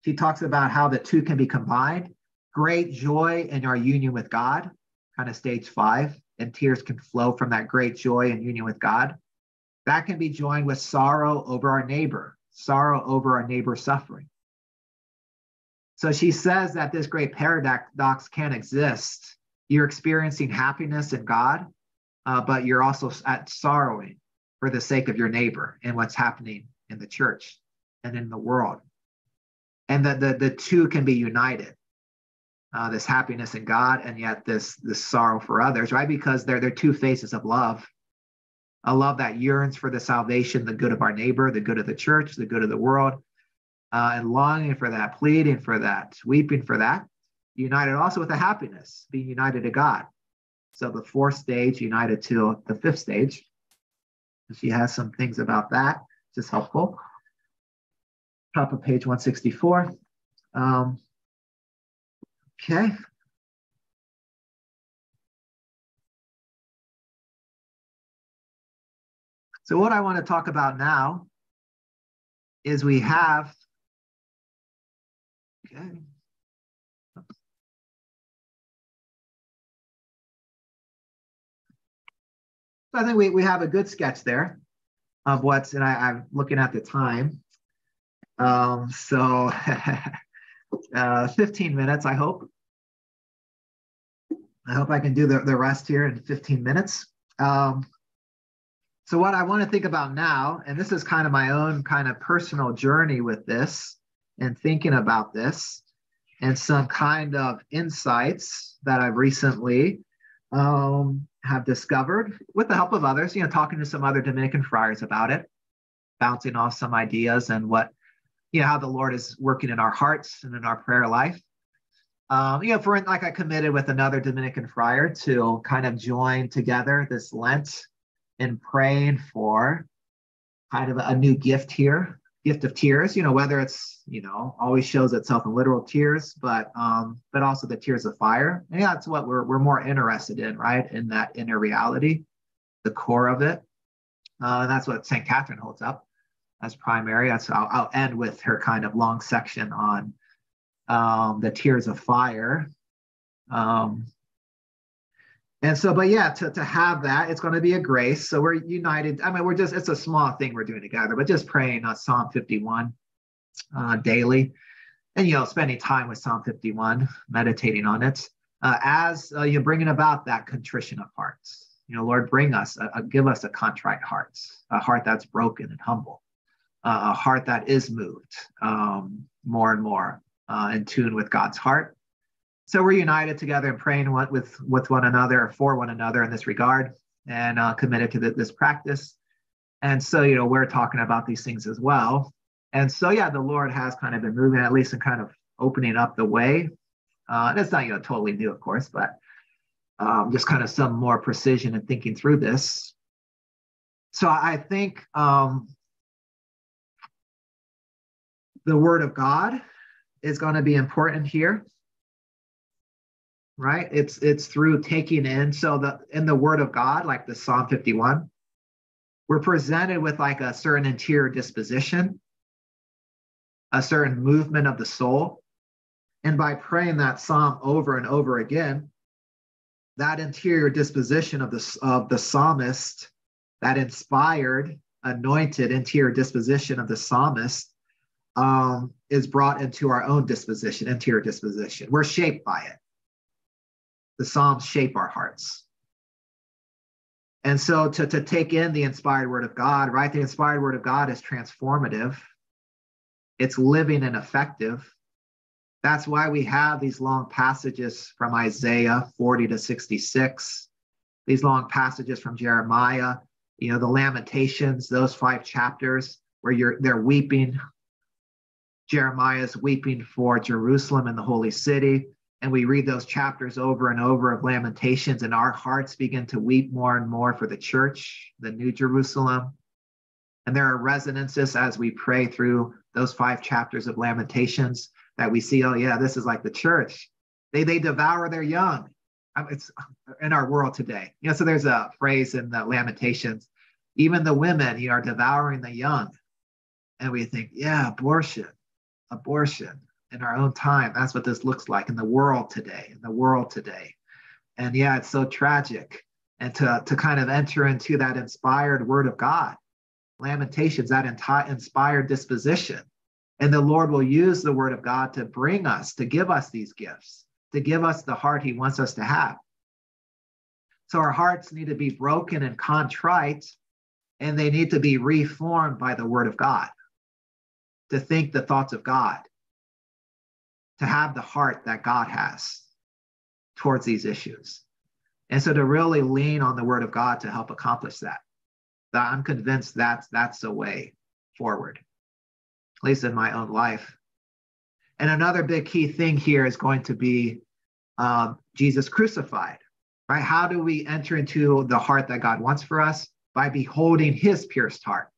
she talks about how the two can be combined. Great joy in our union with God, kind of stage five, and tears can flow from that great joy and union with God. That can be joined with sorrow over our neighbor, sorrow over our neighbor's suffering. So she says that this great paradox can't exist. You're experiencing happiness in God, uh, but you're also at sorrowing for the sake of your neighbor and what's happening in the church and in the world. And that the, the two can be united. Uh, this happiness in God and yet this this sorrow for others, right? Because they're they're two faces of love. A love that yearns for the salvation, the good of our neighbor, the good of the church, the good of the world, uh, and longing for that, pleading for that, weeping for that. United also with a happiness, being united to God. So the fourth stage united to the fifth stage. She has some things about that, which is helpful. Top of page 164. Um, okay. So what I want to talk about now is we have, So I think we, we have a good sketch there of what's, and I, am looking at the time. Um, so uh, 15 minutes, I hope. I hope I can do the, the rest here in 15 minutes. Um, so what I want to think about now, and this is kind of my own kind of personal journey with this and thinking about this and some kind of insights that I've recently um, have discovered with the help of others, you know, talking to some other Dominican friars about it, bouncing off some ideas and what, you know, how the Lord is working in our hearts and in our prayer life. Um, you know, for like I committed with another Dominican friar to kind of join together this Lent in praying for kind of a new gift here gift of tears you know whether it's you know always shows itself in literal tears but um but also the tears of fire. And yeah that's what we're, we're more interested in right? In that inner reality the core of it. Uh, and that's what st catherine holds up as primary. That's I'll, I'll end with her kind of long section on um, the tears of fire. Um, And so, but yeah, to, to have that, it's going to be a grace. So we're united. I mean, we're just, it's a small thing we're doing together, but just praying on Psalm 51 uh, daily and, you know, spending time with Psalm 51, meditating on it uh, as uh, you're bringing about that contrition of hearts. You know, Lord, bring us, uh, give us a contrite heart, a heart that's broken and humble, uh, a heart that is moved um, more and more uh, in tune with God's heart so we're united together and praying with with one another for one another in this regard and uh, committed to the, this practice. And so you know we're talking about these things as well. And so yeah the lord has kind of been moving at least and kind of opening up the way. Uh, and it's not you know totally new of course but um, just kind of some more precision in thinking through this. So i think um, the word of god is going to be important here right? It's it's through taking in. So the in the Word of God, like the Psalm 51, we're presented with like a certain interior disposition, a certain movement of the soul, and by praying that psalm over and over again, that interior disposition of the of the psalmist, that inspired, anointed interior disposition of the psalmist. Um, is brought into our own disposition, interior disposition. We're shaped by it the Psalms shape our hearts. And so to, to take in the inspired word of God, right? The inspired word of God is transformative, it's living and effective. That's why we have these long passages from Isaiah 40 to 66, these long passages from Jeremiah, you know, the Lamentations, those five chapters where you're they're weeping. Jeremiah's weeping for Jerusalem and the holy city and we read those chapters over and over of Lamentations, and our hearts begin to weep more and more for the church, the New Jerusalem. And there are resonances as we pray through those five chapters of Lamentations that we see, oh, yeah, this is like the church. They, they devour their young. Um, it's in our world today. You know, so there's a phrase in the Lamentations, even the women, you are devouring the young. And we think, yeah, abortion, abortion in our own time. That's what this looks like in the world today, in the world today. And yeah, it's so tragic. And to, to kind of enter into that inspired word of God, Lamentations, that enti- inspired disposition. And the Lord will use the word of God to bring us, to give us these gifts, to give us the heart he wants us to have. So our hearts need to be broken and contrite, and they need to be reformed by the word of God, to think the thoughts of God, to have the heart that God has towards these issues. And so to really lean on the word of God to help accomplish that. That I'm convinced that's that's the way forward, at least in my own life. And another big key thing here is going to be um, Jesus crucified, right? How do we enter into the heart that God wants for us? By beholding his pierced heart,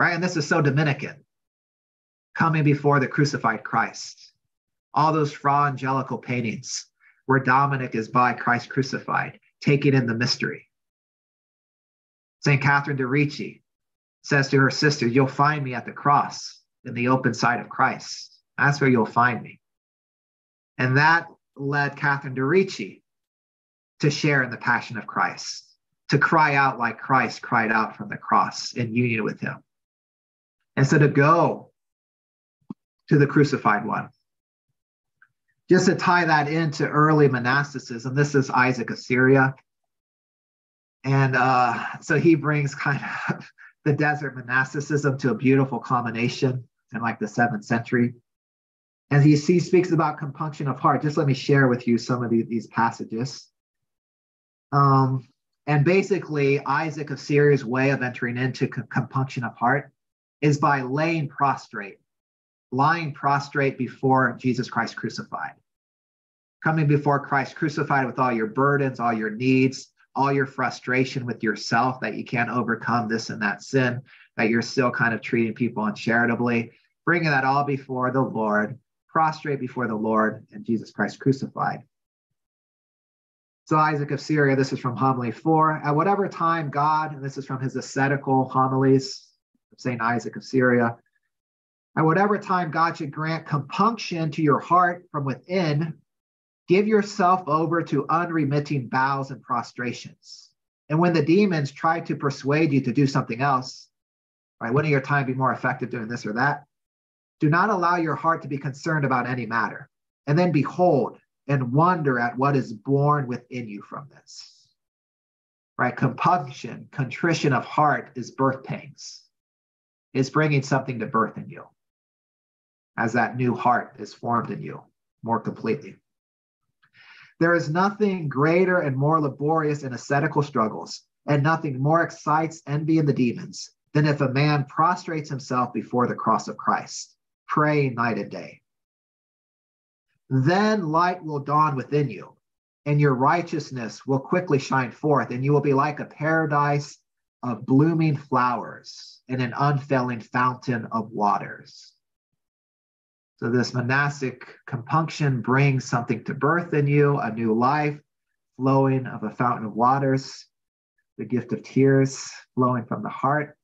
right? And this is so Dominican, coming before the crucified Christ all those Fra Angelico paintings where Dominic is by Christ crucified, taking in the mystery. St. Catherine de' Ricci says to her sister, You'll find me at the cross in the open side of Christ. That's where you'll find me. And that led Catherine de' Ricci to share in the passion of Christ, to cry out like Christ cried out from the cross in union with him. And so to go to the crucified one, just to tie that into early monasticism, this is Isaac of Syria. And uh, so he brings kind of the desert monasticism to a beautiful combination in like the seventh century. And he, he speaks about compunction of heart. Just let me share with you some of the, these passages. Um, and basically, Isaac of Syria's way of entering into compunction of heart is by laying prostrate lying prostrate before Jesus Christ crucified. Coming before Christ crucified with all your burdens, all your needs, all your frustration with yourself that you can't overcome this and that sin, that you're still kind of treating people uncharitably, bringing that all before the Lord, prostrate before the Lord and Jesus Christ crucified. So, Isaac of Syria, this is from homily four. At whatever time God, and this is from his ascetical homilies of St. Isaac of Syria, at whatever time God should grant compunction to your heart from within, Give yourself over to unremitting bows and prostrations. And when the demons try to persuade you to do something else, right, wouldn't your time be more effective doing this or that? Do not allow your heart to be concerned about any matter. And then behold and wonder at what is born within you from this. Right? Compunction, contrition of heart is birth pangs. It's bringing something to birth in you as that new heart is formed in you more completely. There is nothing greater and more laborious in ascetical struggles, and nothing more excites envy in the demons than if a man prostrates himself before the cross of Christ, praying night and day. Then light will dawn within you, and your righteousness will quickly shine forth, and you will be like a paradise of blooming flowers and an unfailing fountain of waters. So, this monastic compunction brings something to birth in you, a new life, flowing of a fountain of waters, the gift of tears flowing from the heart,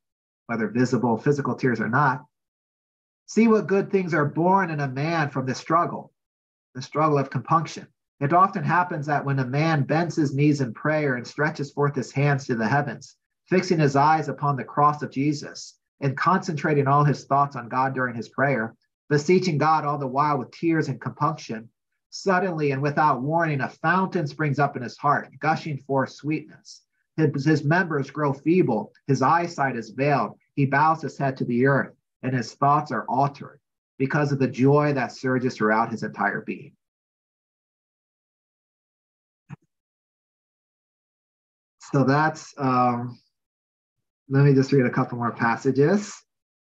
whether visible physical tears or not. See what good things are born in a man from this struggle, the struggle of compunction. It often happens that when a man bends his knees in prayer and stretches forth his hands to the heavens, fixing his eyes upon the cross of Jesus and concentrating all his thoughts on God during his prayer, beseeching God all the while with tears and compunction. Suddenly and without warning, a fountain springs up in his heart, gushing forth sweetness. His, his members grow feeble, his eyesight is veiled, he bows his head to the earth, and his thoughts are altered because of the joy that surges throughout his entire being. So that's, um, let me just read a couple more passages.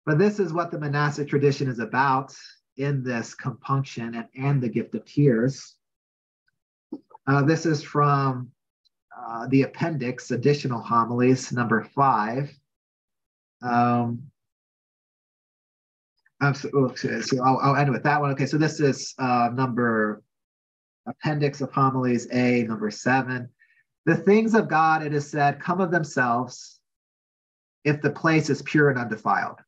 But this is what the monastic tradition is about in this compunction and, and the gift of tears. Uh, this is from uh, the appendix, additional homilies, number five. Um, so, okay, so I'll, I'll, end with that one. Okay, so this is uh, number appendix of homilies A, number seven. The things of God, it is said, come of themselves if the place is pure and undefiled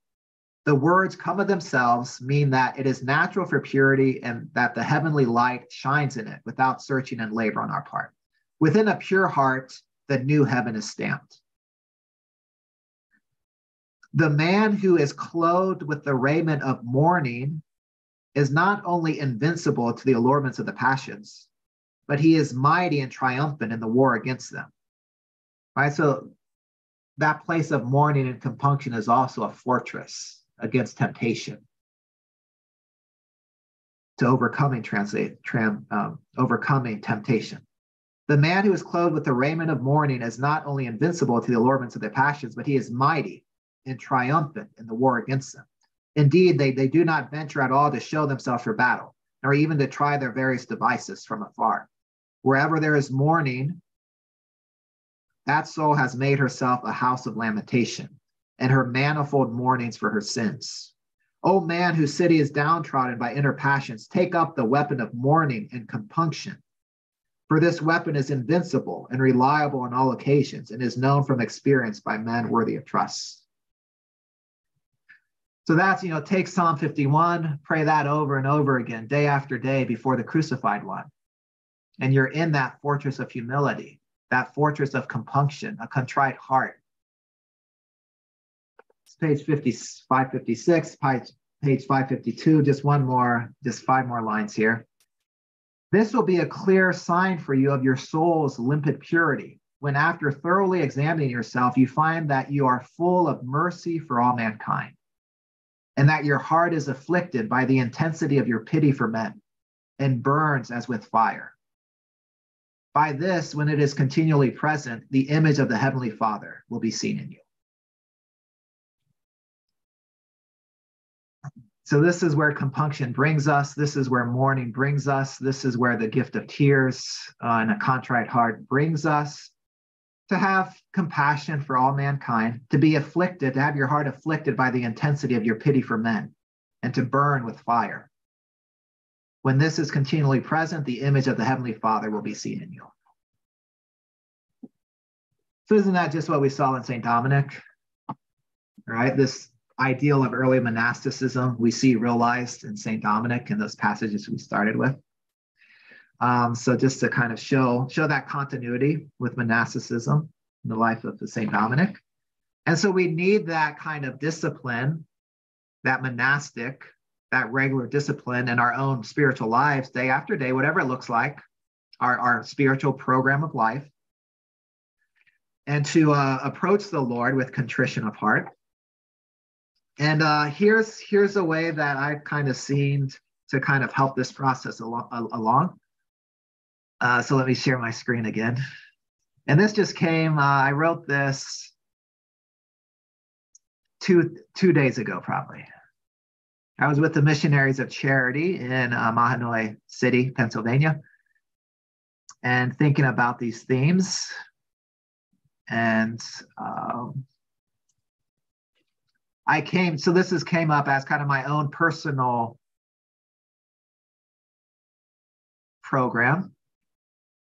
the words come of themselves mean that it is natural for purity and that the heavenly light shines in it without searching and labor on our part. Within a pure heart, the new heaven is stamped. The man who is clothed with the raiment of mourning is not only invincible to the allurements of the passions, but he is mighty and triumphant in the war against them. Right? So that place of mourning and compunction is also a fortress against temptation to overcoming translate tram, um, overcoming temptation. The man who is clothed with the raiment of mourning is not only invincible to the allurements of their passions, but he is mighty and triumphant in the war against them. Indeed, they, they do not venture at all to show themselves for battle, nor even to try their various devices from afar. Wherever there is mourning, that soul has made herself a house of lamentation and her manifold mournings for her sins. O man whose city is downtrodden by inner passions, take up the weapon of mourning and compunction. For this weapon is invincible and reliable on all occasions and is known from experience by men worthy of trust. So that's, you know, take Psalm 51, pray that over and over again, day after day before the crucified one. And you're in that fortress of humility, that fortress of compunction, a contrite heart, page 50, 556, page, page 552, just one more, just five more lines here. This will be a clear sign for you of your soul's limpid purity. When after thoroughly examining yourself, you find that you are full of mercy for all mankind, and that your heart is afflicted by the intensity of your pity for men and burns as with fire. By this, when it is continually present, the image of the Heavenly Father will be seen in you. So, this is where compunction brings us. This is where mourning brings us. This is where the gift of tears uh, and a contrite heart brings us. To have compassion for all mankind, to be afflicted, to have your heart afflicted by the intensity of your pity for men, and to burn with fire. When this is continually present, the image of the Heavenly Father will be seen in you. So, isn't that just what we saw in St. Dominic? Right? This ideal of early monasticism we see realized in St. Dominic in those passages we started with. Um, so just to kind of show show that continuity with monasticism in the life of the Saint Dominic. And so we need that kind of discipline, that monastic, that regular discipline in our own spiritual lives, day after day, whatever it looks like, our, our spiritual program of life, and to uh, approach the Lord with contrition of heart. And uh, here's here's a way that I've kind of seen to kind of help this process al- along. Uh, so let me share my screen again. And this just came. Uh, I wrote this two two days ago, probably. I was with the Missionaries of Charity in uh, Mahanoy City, Pennsylvania, and thinking about these themes. And um, I came, so this is came up as kind of my own personal program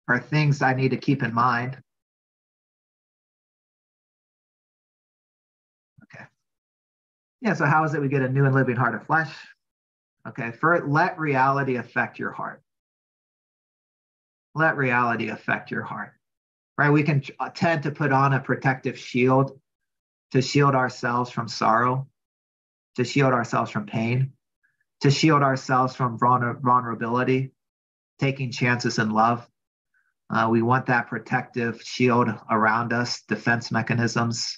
or things I need to keep in mind. Okay. Yeah, so how is it we get a new and living heart of flesh? Okay, for let reality affect your heart. Let reality affect your heart. Right? We can uh, tend to put on a protective shield to shield ourselves from sorrow, to shield ourselves from pain, to shield ourselves from vulnerability, taking chances in love. Uh, we want that protective shield around us, defense mechanisms.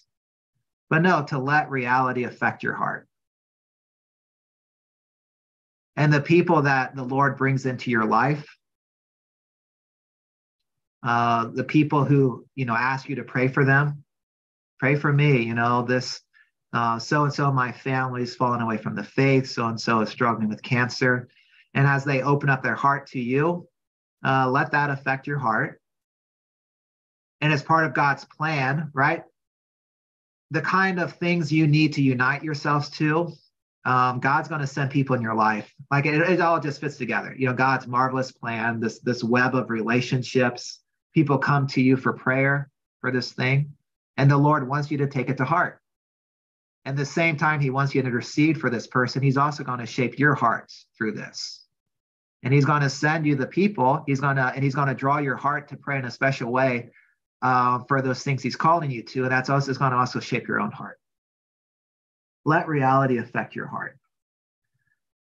But no, to let reality affect your heart. And the people that the Lord brings into your life, uh, the people who, you know, ask you to pray for them, pray for me, you know, this so and so, my family's fallen away from the faith, so and so is struggling with cancer. And as they open up their heart to you, uh, let that affect your heart. And as part of God's plan, right? The kind of things you need to unite yourselves to, um, God's going to send people in your life. Like it, it all just fits together. You know, God's marvelous plan, this this web of relationships. People come to you for prayer for this thing, and the Lord wants you to take it to heart. And the same time, He wants you to intercede for this person. He's also going to shape your hearts through this. And he's going to send you the people. He's going to and he's going to draw your heart to pray in a special way uh, for those things he's calling you to. And that's also going to also shape your own heart. Let reality affect your heart.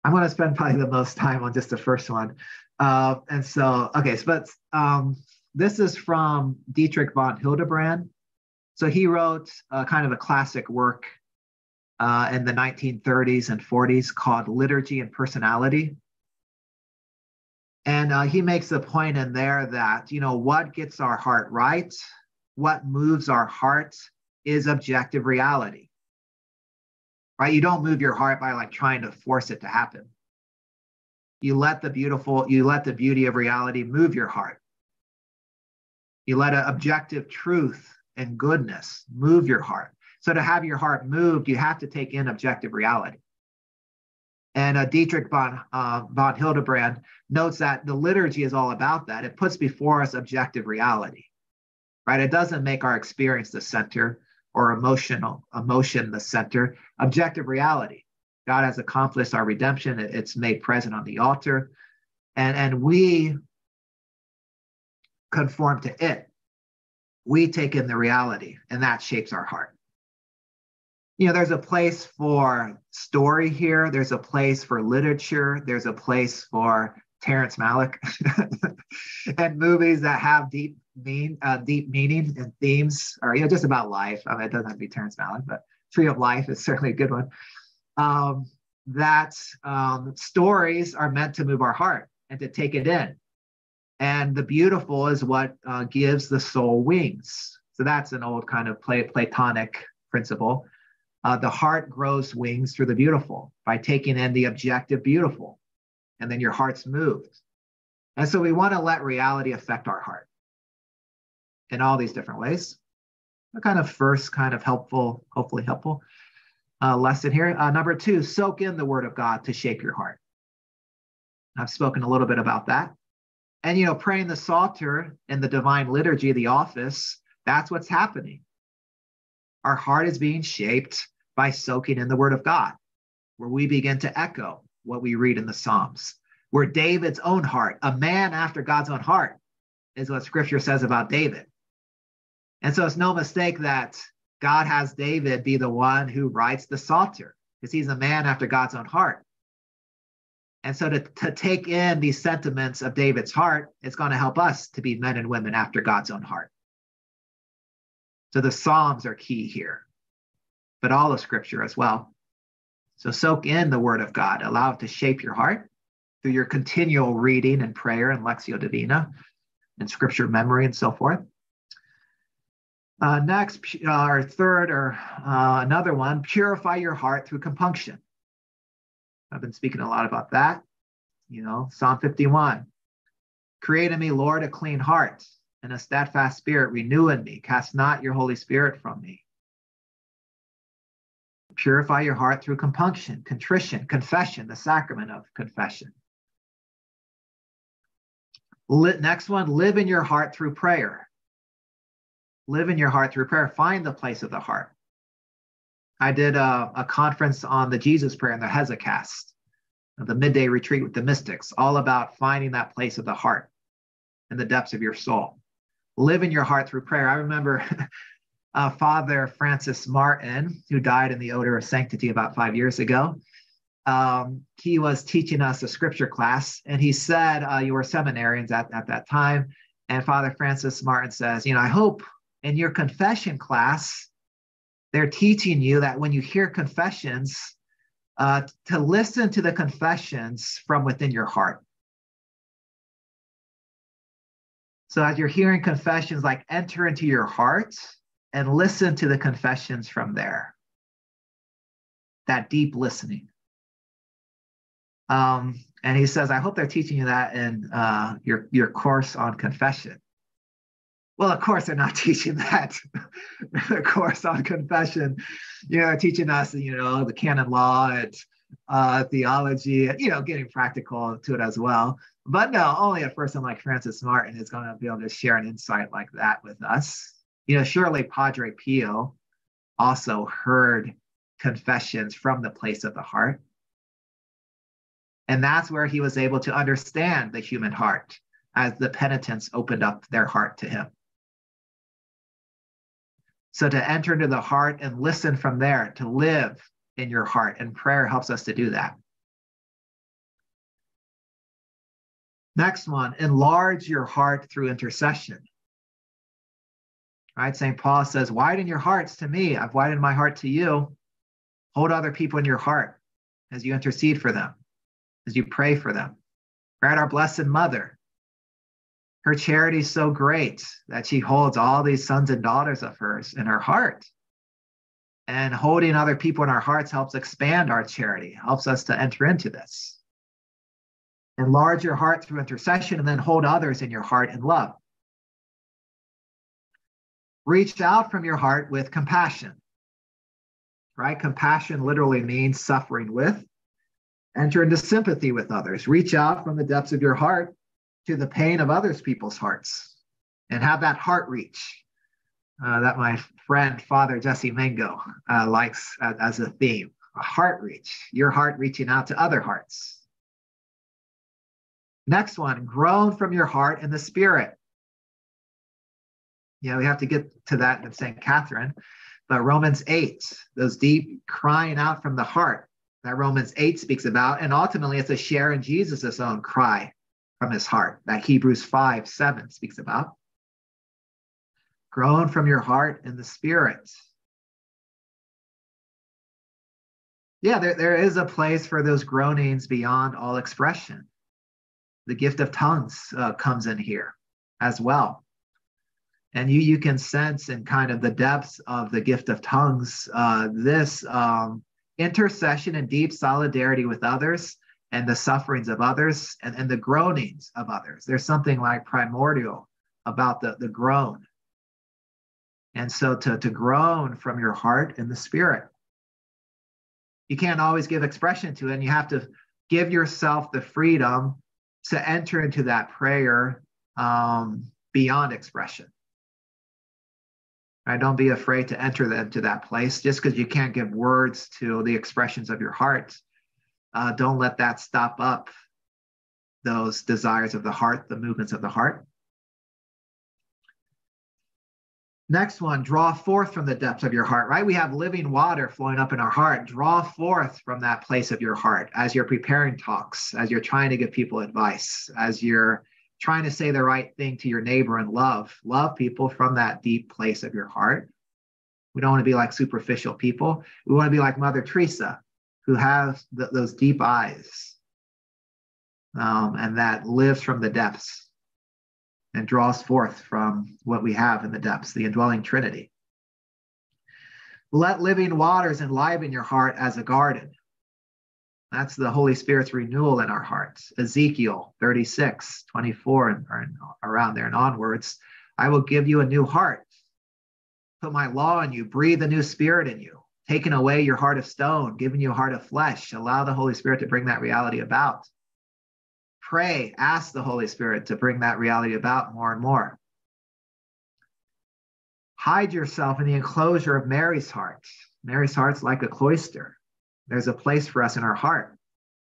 I'm going to spend probably the most time on just the first one. Uh, and so okay so but um, this is from dietrich von hildebrand so he wrote uh, kind of a classic work uh, in the 1930s and 40s called liturgy and personality and uh, he makes the point in there that, you know, what gets our heart right, what moves our heart is objective reality. Right? You don't move your heart by like trying to force it to happen. You let the beautiful, you let the beauty of reality move your heart. You let an objective truth and goodness move your heart. So to have your heart moved, you have to take in objective reality. And uh, Dietrich von, uh, von Hildebrand notes that the liturgy is all about that. It puts before us objective reality, right? It doesn't make our experience the center or emotional emotion the center. Objective reality. God has accomplished our redemption. It's made present on the altar, and and we conform to it. We take in the reality, and that shapes our heart you know, there's a place for story here. There's a place for literature. There's a place for Terrence Malick and movies that have deep mean, uh, deep meaning and themes, or you know, just about life. I mean, it doesn't have to be Terrence Malick, but Tree of Life is certainly a good one. Um, that um, stories are meant to move our heart and to take it in, and the beautiful is what uh, gives the soul wings. So that's an old kind of Platonic principle uh, the heart grows wings through the beautiful by taking in the objective beautiful, and then your heart's moved. And so we want to let reality affect our heart in all these different ways. A kind of first, kind of helpful, hopefully helpful uh, lesson here. Uh, number two, soak in the word of God to shape your heart. I've spoken a little bit about that. And, you know, praying the Psalter in the divine liturgy, the office, that's what's happening. Our heart is being shaped by soaking in the Word of God, where we begin to echo what we read in the Psalms. We're David's own heart. A man after God's own heart is what scripture says about David. And so it's no mistake that God has David be the one who writes the Psalter because he's a man after God's own heart. And so to, to take in these sentiments of David's heart, it's going to help us to be men and women after God's own heart. So the Psalms are key here, but all of Scripture as well. So soak in the Word of God, allow it to shape your heart through your continual reading and prayer and Lectio Divina and Scripture memory and so forth. Uh, next, uh, our third or uh, another one, purify your heart through compunction. I've been speaking a lot about that. You know, Psalm 51 Create in me, Lord, a clean heart and a steadfast spirit renew in me. Cast not your Holy Spirit from me. Purify your heart through compunction, contrition, confession, the sacrament of confession. Next one, live in your heart through prayer. Live in your heart through prayer. Find the place of the heart. I did a, a conference on the Jesus prayer and the Hesychast, the midday retreat with the mystics, all about finding that place of the heart in the depths of your soul. Live in your heart through prayer. I remember uh, Father Francis Martin, who died in the odor of sanctity about five years ago. Um, he was teaching us a scripture class, and he said, uh, You were seminarians at, at that time. And Father Francis Martin says, You know, I hope in your confession class, they're teaching you that when you hear confessions, uh, to listen to the confessions from within your heart. So as you're hearing confessions, like enter into your heart and listen to the confessions from there. That deep listening. Um, and he says, I hope they're teaching you that in uh, your, your course on confession. Well, of course, they're not teaching that. the course on confession, you know, teaching us, you know, the canon law and uh, theology, you know, getting practical to it as well. But no, only a person like Francis Martin is going to be able to share an insight like that with us. You know, surely Padre Pio also heard confessions from the place of the heart. And that's where he was able to understand the human heart as the penitents opened up their heart to him. So to enter into the heart and listen from there, to live in your heart, and prayer helps us to do that. Next one, enlarge your heart through intercession. Right? St. Paul says, widen your hearts to me. I've widened my heart to you. Hold other people in your heart as you intercede for them, as you pray for them. Right? Our Blessed Mother, her charity is so great that she holds all these sons and daughters of hers in her heart. And holding other people in our hearts helps expand our charity, helps us to enter into this. Enlarge your heart through intercession and then hold others in your heart in love. Reach out from your heart with compassion. Right? Compassion literally means suffering with. Enter into sympathy with others. Reach out from the depths of your heart to the pain of others people's hearts and have that heart reach uh, that my friend father jesse mango uh, likes as, a theme a heart reach your heart reaching out to other hearts. Next one groan from your heart in the spirit. Yeah we have to get to that in st catherine but romans 8 those deep crying out from the heart. That romans 8 speaks about and ultimately it's a share in jesus' own cry from his heart that Hebrews 5 7 speaks about. Groan from your heart in the spirit. Yeah, there, there is a place for those groanings beyond all expression. The gift of tongues uh, comes in here as well. And you, you can sense in kind of the depths of the gift of tongues uh, this um, intercession and deep solidarity with others and the sufferings of others and, and the groanings of others. There's something like primordial about the, the groan. And so to, to groan from your heart and the spirit. You can't always give expression to it, and you have to give yourself the freedom to enter into that prayer um, beyond expression. Right? Don't be afraid to enter into that place just because you can't give words to the expressions of your heart uh, don't let that stop up those desires of the heart, the movements of the heart. Next one, draw forth from the depths of your heart, right? We have living water flowing up in our heart. Draw forth from that place of your heart as you're preparing talks, as you're trying to give people advice, as you're trying to say the right thing to your neighbor and love. Love people from that deep place of your heart. We don't want to be like superficial people. We want to be like Mother Teresa, who has th- those deep eyes um, and that lives from the depths and draws forth from what we have in the depths, the indwelling Trinity. Let living waters enliven your heart as a garden. That's the Holy Spirit's renewal in our hearts. Ezekiel 36, 24, and, and around there and onwards. I will give you a new heart, put my law in you, breathe a new spirit in you, taking away your heart of stone, giving you a heart of flesh. Allow the Holy Spirit to bring that reality about pray, ask the Holy Spirit to bring that reality about more and more. Hide yourself in the enclosure of Mary's heart. Mary's heart's like a cloister. There's a place for us in our heart.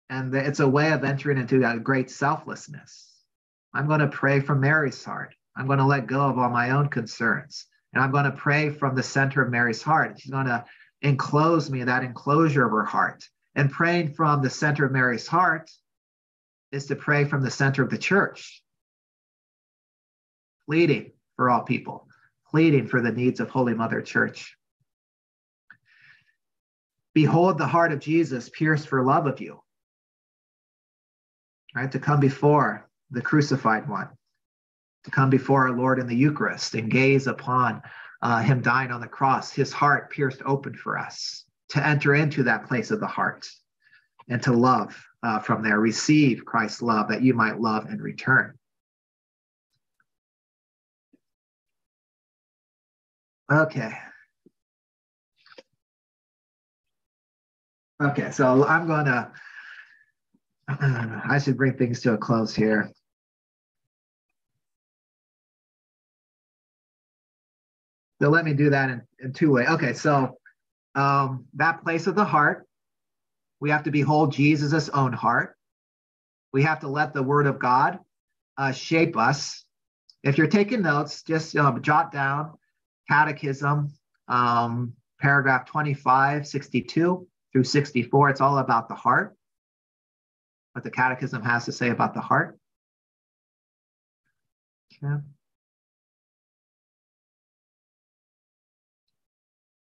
And it's a way of entering into that great selflessness. I'm going to pray from Mary's heart. I'm going to let go of all my own concerns. And I'm going to pray from the center of Mary's heart. She's going to enclose me in that enclosure of her heart. And praying from the center of Mary's heart is to pray from the center of the church, pleading for all people, pleading for the needs of Holy Mother Church. Behold the heart of Jesus pierced for love of you. Right? To come before the crucified one, to come before our Lord in the Eucharist and gaze upon uh, him dying on the cross, his heart pierced open for us, to enter into that place of the heart and to love uh, from there. Receive Christ's love that you might love and return. Okay. Okay, so I'm going to, I should bring things to a close here. So let me do that in, in two ways. Okay, so um, that place of the heart, we have to behold Jesus' own heart. We have to let the word of God uh, shape us. If you're taking notes, just um, jot down Catechism, um, paragraph 25, 62 through 64. It's all about the heart, what the Catechism has to say about the heart. Okay.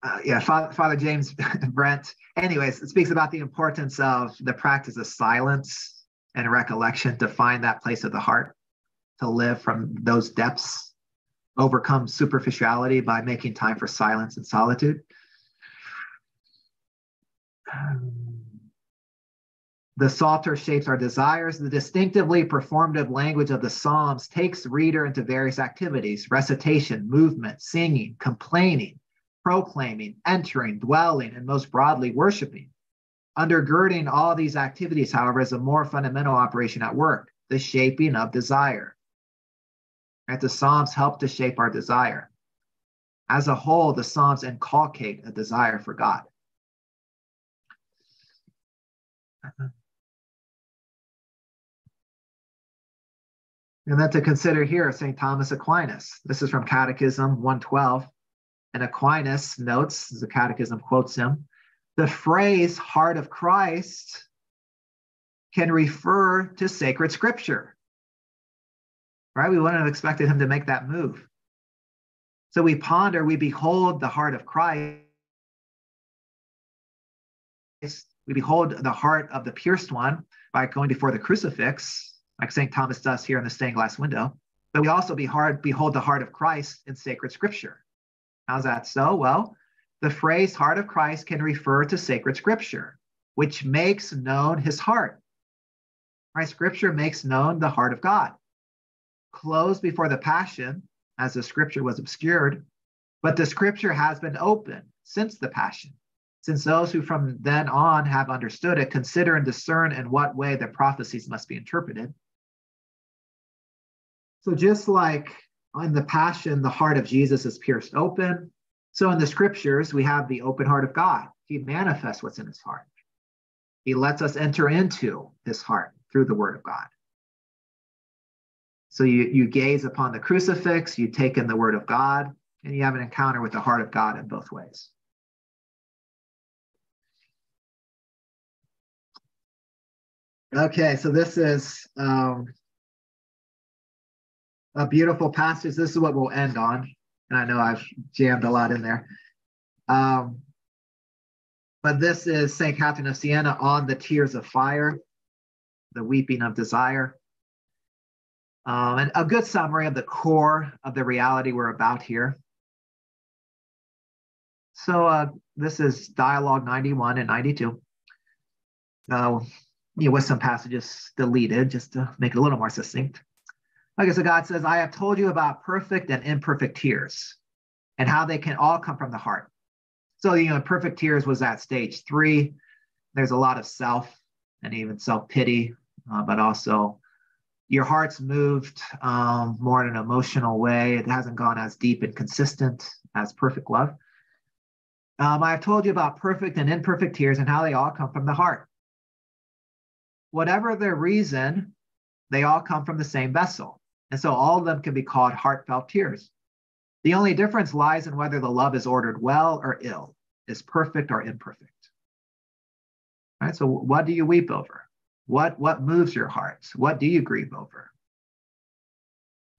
Uh, yeah, Father, Father James Brent. Anyways, it speaks about the importance of the practice of silence and recollection to find that place of the heart, to live from those depths, overcome superficiality by making time for silence and solitude. The Psalter shapes our desires. The distinctively performative language of the Psalms takes reader into various activities recitation, movement, singing, complaining, proclaiming, entering, dwelling, and most broadly, worshiping. Undergirding all these activities, however, is a more fundamental operation at work the shaping of desire. Right? The Psalms help to shape our desire. As a whole, the Psalms inculcate a desire for God. And then to consider here, St. Thomas Aquinas. This is from Catechism 112 and Aquinas notes, the Catechism quotes him, the phrase heart of Christ can refer to sacred scripture. Right? We wouldn't have expected him to make that move. So we ponder, we behold the heart of Christ. We behold the heart of the pierced one by going before the crucifix, like St. Thomas does here in the stained glass window. But we also behold the heart of Christ in sacred scripture. How's that so? Well, the phrase heart of Christ can refer to sacred scripture, which makes known his heart. Right? Scripture makes known the heart of God. Closed before the passion, as the scripture was obscured, but the scripture has been open since the passion, since those who from then on have understood it consider and discern in what way the prophecies must be interpreted. So, just like in the passion, the heart of Jesus is pierced open. So in the scriptures, we have the open heart of God. He manifests what's in his heart. He lets us enter into his heart through the word of God. So you, you gaze upon the crucifix, you take in the word of God, and you have an encounter with the heart of God in both ways. Okay, so this is um, a beautiful passage. This is what we'll end on. And I know I've jammed a lot in there. Um, but this is St. Catherine of Siena on the tears of fire, the weeping of desire. Um, and a good summary of the core of the reality we're about here. So uh, this is dialogue 91 and 92. Uh, you know, with some passages deleted just to make it a little more succinct. Okay, so God says, I have told you about perfect and imperfect tears and how they can all come from the heart. So, you know, perfect tears was at stage three. There's a lot of self and even self pity, uh, but also your heart's moved um, more in an emotional way. It hasn't gone as deep and consistent as perfect love. Um, I've told you about perfect and imperfect tears and how they all come from the heart. Whatever their reason, they all come from the same vessel. And so all of them can be called heartfelt tears. The only difference lies in whether the love is ordered well or ill, is perfect or imperfect. All right, so what do you weep over? What, what moves your heart? What do you grieve over?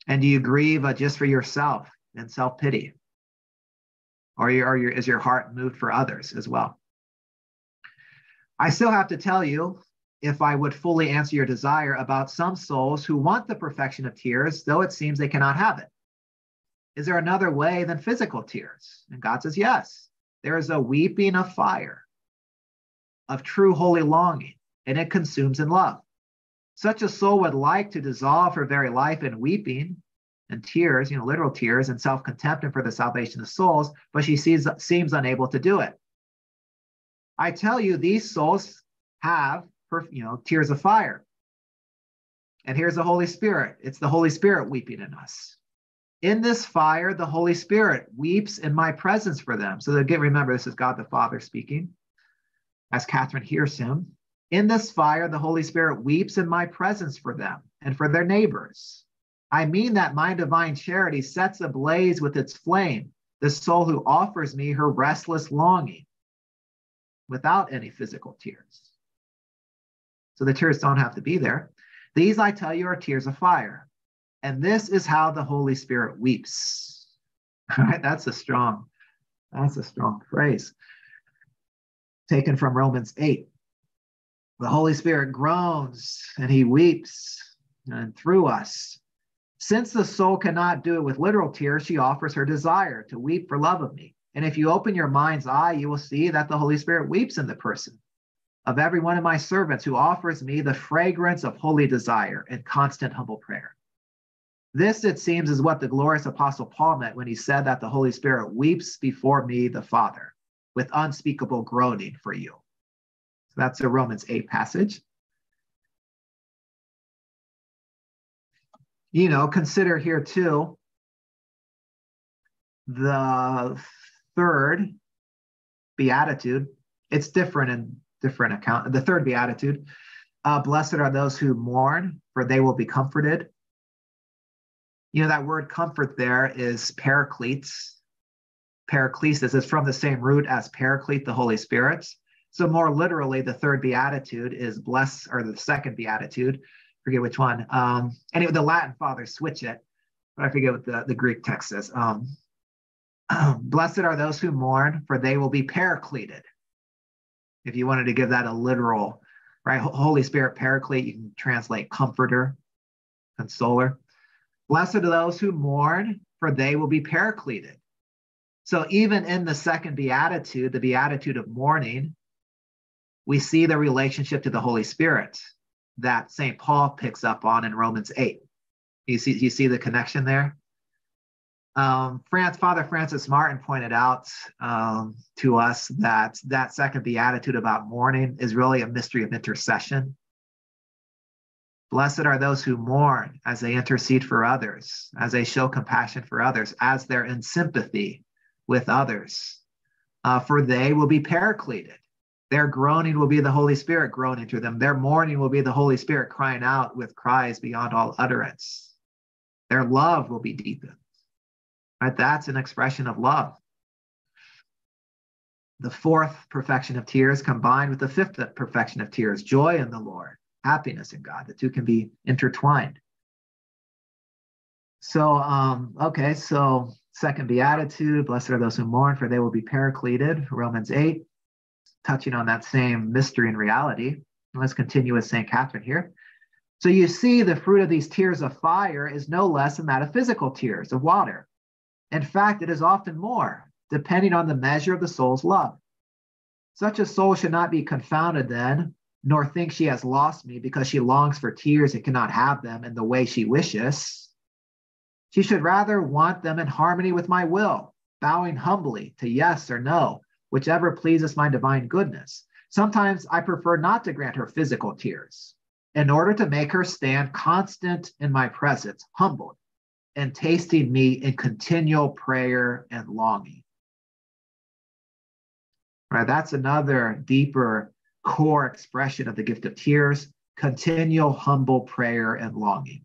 And do you grieve uh, just for yourself and self pity? Or, or your, is your heart moved for others as well? I still have to tell you, if I would fully answer your desire about some souls who want the perfection of tears, though it seems they cannot have it. Is there another way than physical tears? And God says, Yes. There is a weeping of fire, of true holy longing, and it consumes in love. Such a soul would like to dissolve her very life in weeping and tears, you know, literal tears and self contempt and for the salvation of souls, but she sees, seems unable to do it. I tell you, these souls have, you know, tears of fire. And here's the Holy Spirit. It's the Holy Spirit weeping in us. In this fire, the Holy Spirit weeps in my presence for them. So again, remember, this is God the Father speaking as Catherine hears him. In this fire, the Holy Spirit weeps in my presence for them and for their neighbors. I mean that my divine charity sets ablaze with its flame the soul who offers me her restless longing without any physical tears. So the tears don't have to be there. These, I tell you, are tears of fire. And this is how the Holy Spirit weeps. Right, that's a strong, that's a strong phrase. Taken from Romans 8. The Holy Spirit groans and he weeps and through us. Since the soul cannot do it with literal tears, she offers her desire to weep for love of me. And if you open your mind's eye, you will see that the Holy Spirit weeps in the person of every one of my servants who offers me the fragrance of holy desire and constant humble prayer. This, it seems, is what the glorious Apostle Paul meant when he said that the Holy Spirit weeps before me, the Father, with unspeakable groaning for you. So that's a Romans 8 passage. You know, consider here too the third beatitude. It's different in different account. The third beatitude. Uh, Blessed are those who mourn, for they will be comforted. You know, that word comfort there is parakletes. Paraklesis is from the same root as paraclete, the Holy Spirit. So, more literally, the third beatitude is bless, or the second beatitude, forget which one. Um, anyway, the Latin fathers switch it, but I forget what the, the Greek text says. Um, Blessed are those who mourn, for they will be paracleted. If you wanted to give that a literal, right? Holy Spirit paraclete, you can translate comforter, consoler. Blessed are those who mourn, for they will be paracleted. So even in the second beatitude, the beatitude of mourning, we see the relationship to the Holy Spirit that St. Paul picks up on in Romans 8. You see, you see the connection there? Um, France, Father Francis Martin pointed out um, to us that that second beatitude about mourning is really a mystery of intercession. Blessed are those who mourn as they intercede for others, as they show compassion for others, as they're in sympathy with others. Uh, for they will be paracleted. Their groaning will be the Holy Spirit groaning through them. Their mourning will be the Holy Spirit crying out with cries beyond all utterance. Their love will be deepened. Right? That's an expression of love. The fourth perfection of tears combined with the fifth perfection of tears, joy in the Lord, happiness in God. The two can be intertwined. So, um, okay, so second beatitude, blessed are those who mourn, for they will be paracleted, Romans 8, touching on that same mystery and reality. Let's continue with St. Catherine here. So you see, the fruit of these tears of fire is no less than that of physical tears of water. In fact, it is often more, depending on the measure of the soul's love. Such a soul should not be confounded then, nor think she has lost me because she longs for tears and cannot have them in the way she wishes. She should rather want them in harmony with my will, bowing humbly to yes or no, whichever pleases my divine goodness. Sometimes I prefer not to grant her physical tears, in order to make her stand constant in my presence, humbled, and tasting me in continual prayer and longing. Right, that's another deeper core expression of the gift of tears, continual humble prayer and longing.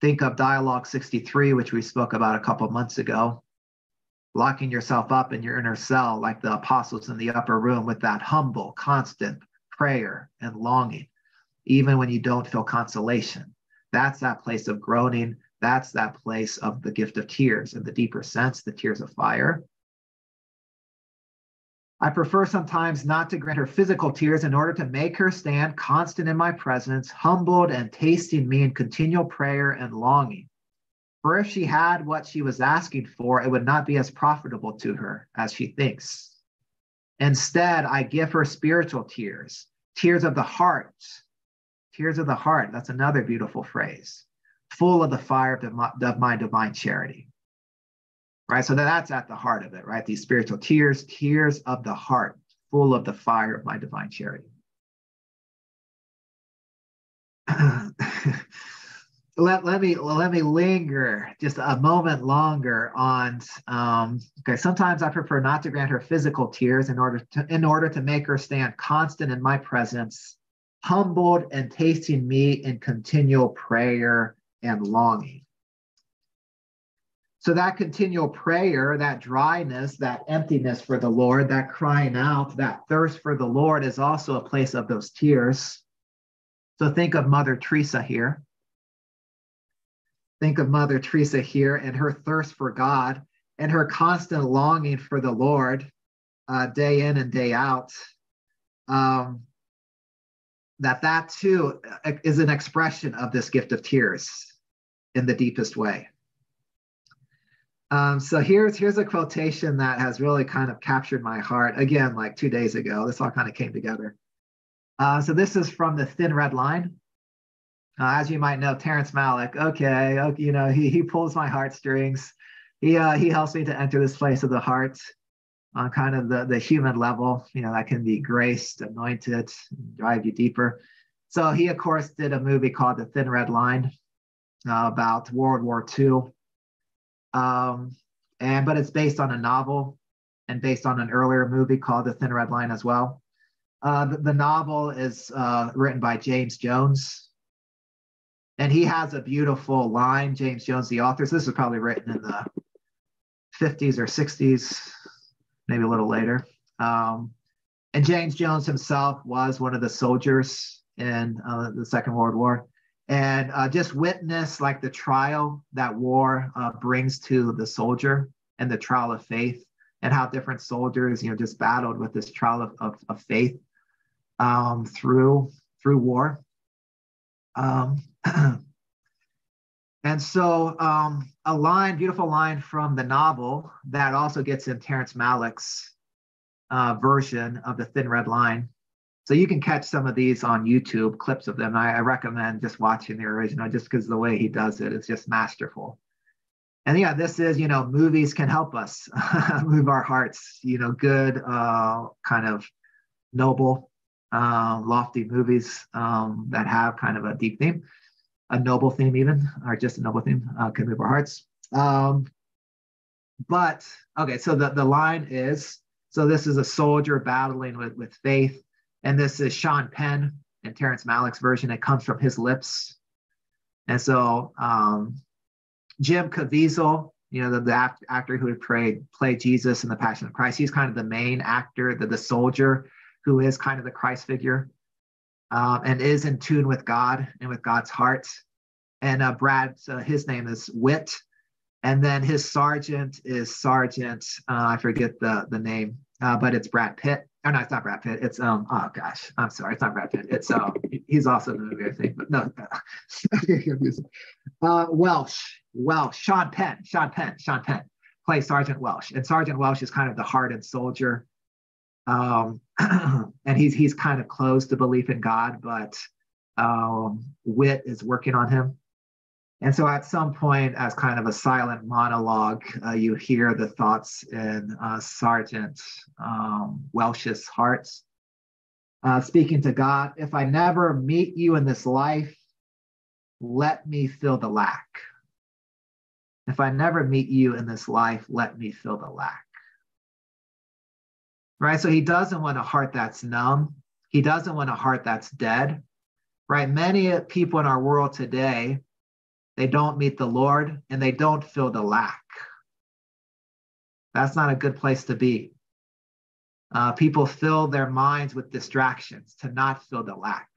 Think of Dialogue 63, which we spoke about a couple months ago, locking yourself up in your inner cell like the apostles in the upper room with that humble, constant prayer and longing, even when you don't feel consolation. That's that place of groaning. That's that place of the gift of tears in the deeper sense, the tears of fire. I prefer sometimes not to grant her physical tears in order to make her stand constant in my presence, humbled and tasting me in continual prayer and longing. For if she had what she was asking for, it would not be as profitable to her as she thinks. Instead, I give her spiritual tears, tears of the heart. Tears of the heart, that's another beautiful phrase, full of the fire of my, of my divine charity. Right? So that's at the heart of it, right? These spiritual tears, tears of the heart, full of the fire of my divine charity. let, let me let me linger just a moment longer on um, okay sometimes i prefer not to grant her physical tears in order to in order to make her stand constant in my presence humbled and tasting me in continual prayer and longing. So that continual prayer that dryness that emptiness for the lord that crying out that thirst for the lord is also a place of those tears. So think of mother teresa here. Think of Mother Teresa here and her thirst for God and her constant longing for the Lord uh, day in and day out. Um, that that too uh, is an expression of this gift of tears in the deepest way. Um, so here's here's a quotation that has really kind of captured my heart again, like two days ago. This all kind of came together. Uh, so this is from the Thin Red Line. Uh, as you might know, Terrence Malick, okay, okay, you know, he, he pulls my heartstrings. He, uh, he helps me to enter this place of the heart on kind of the, the human level, you know, that can be graced, anointed, drive you deeper. So he, of course, did a movie called The Thin Red Line uh, about World War II. Um, and but it's based on a novel and based on an earlier movie called The Thin Red Line as well. Uh, the, the, novel is uh, written by James Jones, and he has a beautiful line, James Jones, the author. So this is probably written in the 50s or 60s, maybe a little later. Um, and James Jones himself was one of the soldiers in uh, the Second World War. And uh, just witness like the trial that war uh, brings to the soldier and the trial of faith and how different soldiers, you know, just battled with this trial of, of, of faith um, through through war. Um, and so um, a line, beautiful line from the novel that also gets in Terrence Malick's uh, version of the Thin Red Line. So you can catch some of these on YouTube, clips of them. I, I recommend just watching the original just because the way he does it is just masterful. And yeah, this is, you know, movies can help us move our hearts, you know, good, uh, kind of noble, uh, lofty movies um, that have kind of a deep theme a noble theme even, or just a noble theme, uh, can move our hearts. Um, but okay, so the, the line is, so this is a soldier battling with, with faith, and this is Sean Penn and Terrence Malick's version. It comes from his lips. And so um, Jim Caviezel, you know, the, the act, actor who had played, played Jesus in the Passion of Christ, he's kind of the main actor, the, the soldier who is kind of the Christ figure um, and is in tune with God and with God's heart. And uh, Brad, uh, his name is Witt. And then his sergeant is Sergeant, uh, I forget the, the name, uh, but it's Brad Pitt. Oh no, it's not Brad Pitt. It's um. Oh gosh, I'm sorry. It's not Brad Pitt. It's um. He's also in the movie, I think. But no. uh, Welsh. Welsh. Sean Penn. Sean Penn. Sean Penn plays Sergeant Welsh, and Sergeant Welsh is kind of the hardened soldier. Um, and he's he's kind of closed to belief in God, but um, Witt is working on him. And so at some point, as kind of a silent monologue, uh, you hear the thoughts in uh, Sergeant um, Welsh's heart. Uh, speaking to God, if I never meet you in this life, let me fill the lack. If I never meet you in this life, let me fill the lack. Right? So he doesn't want a heart that's numb. He doesn't want a heart that's dead. Right? Many people in our world today they don't meet the Lord, and they don't feel the lack. That's not a good place to be. Uh, people fill their minds with distractions to not feel the lack.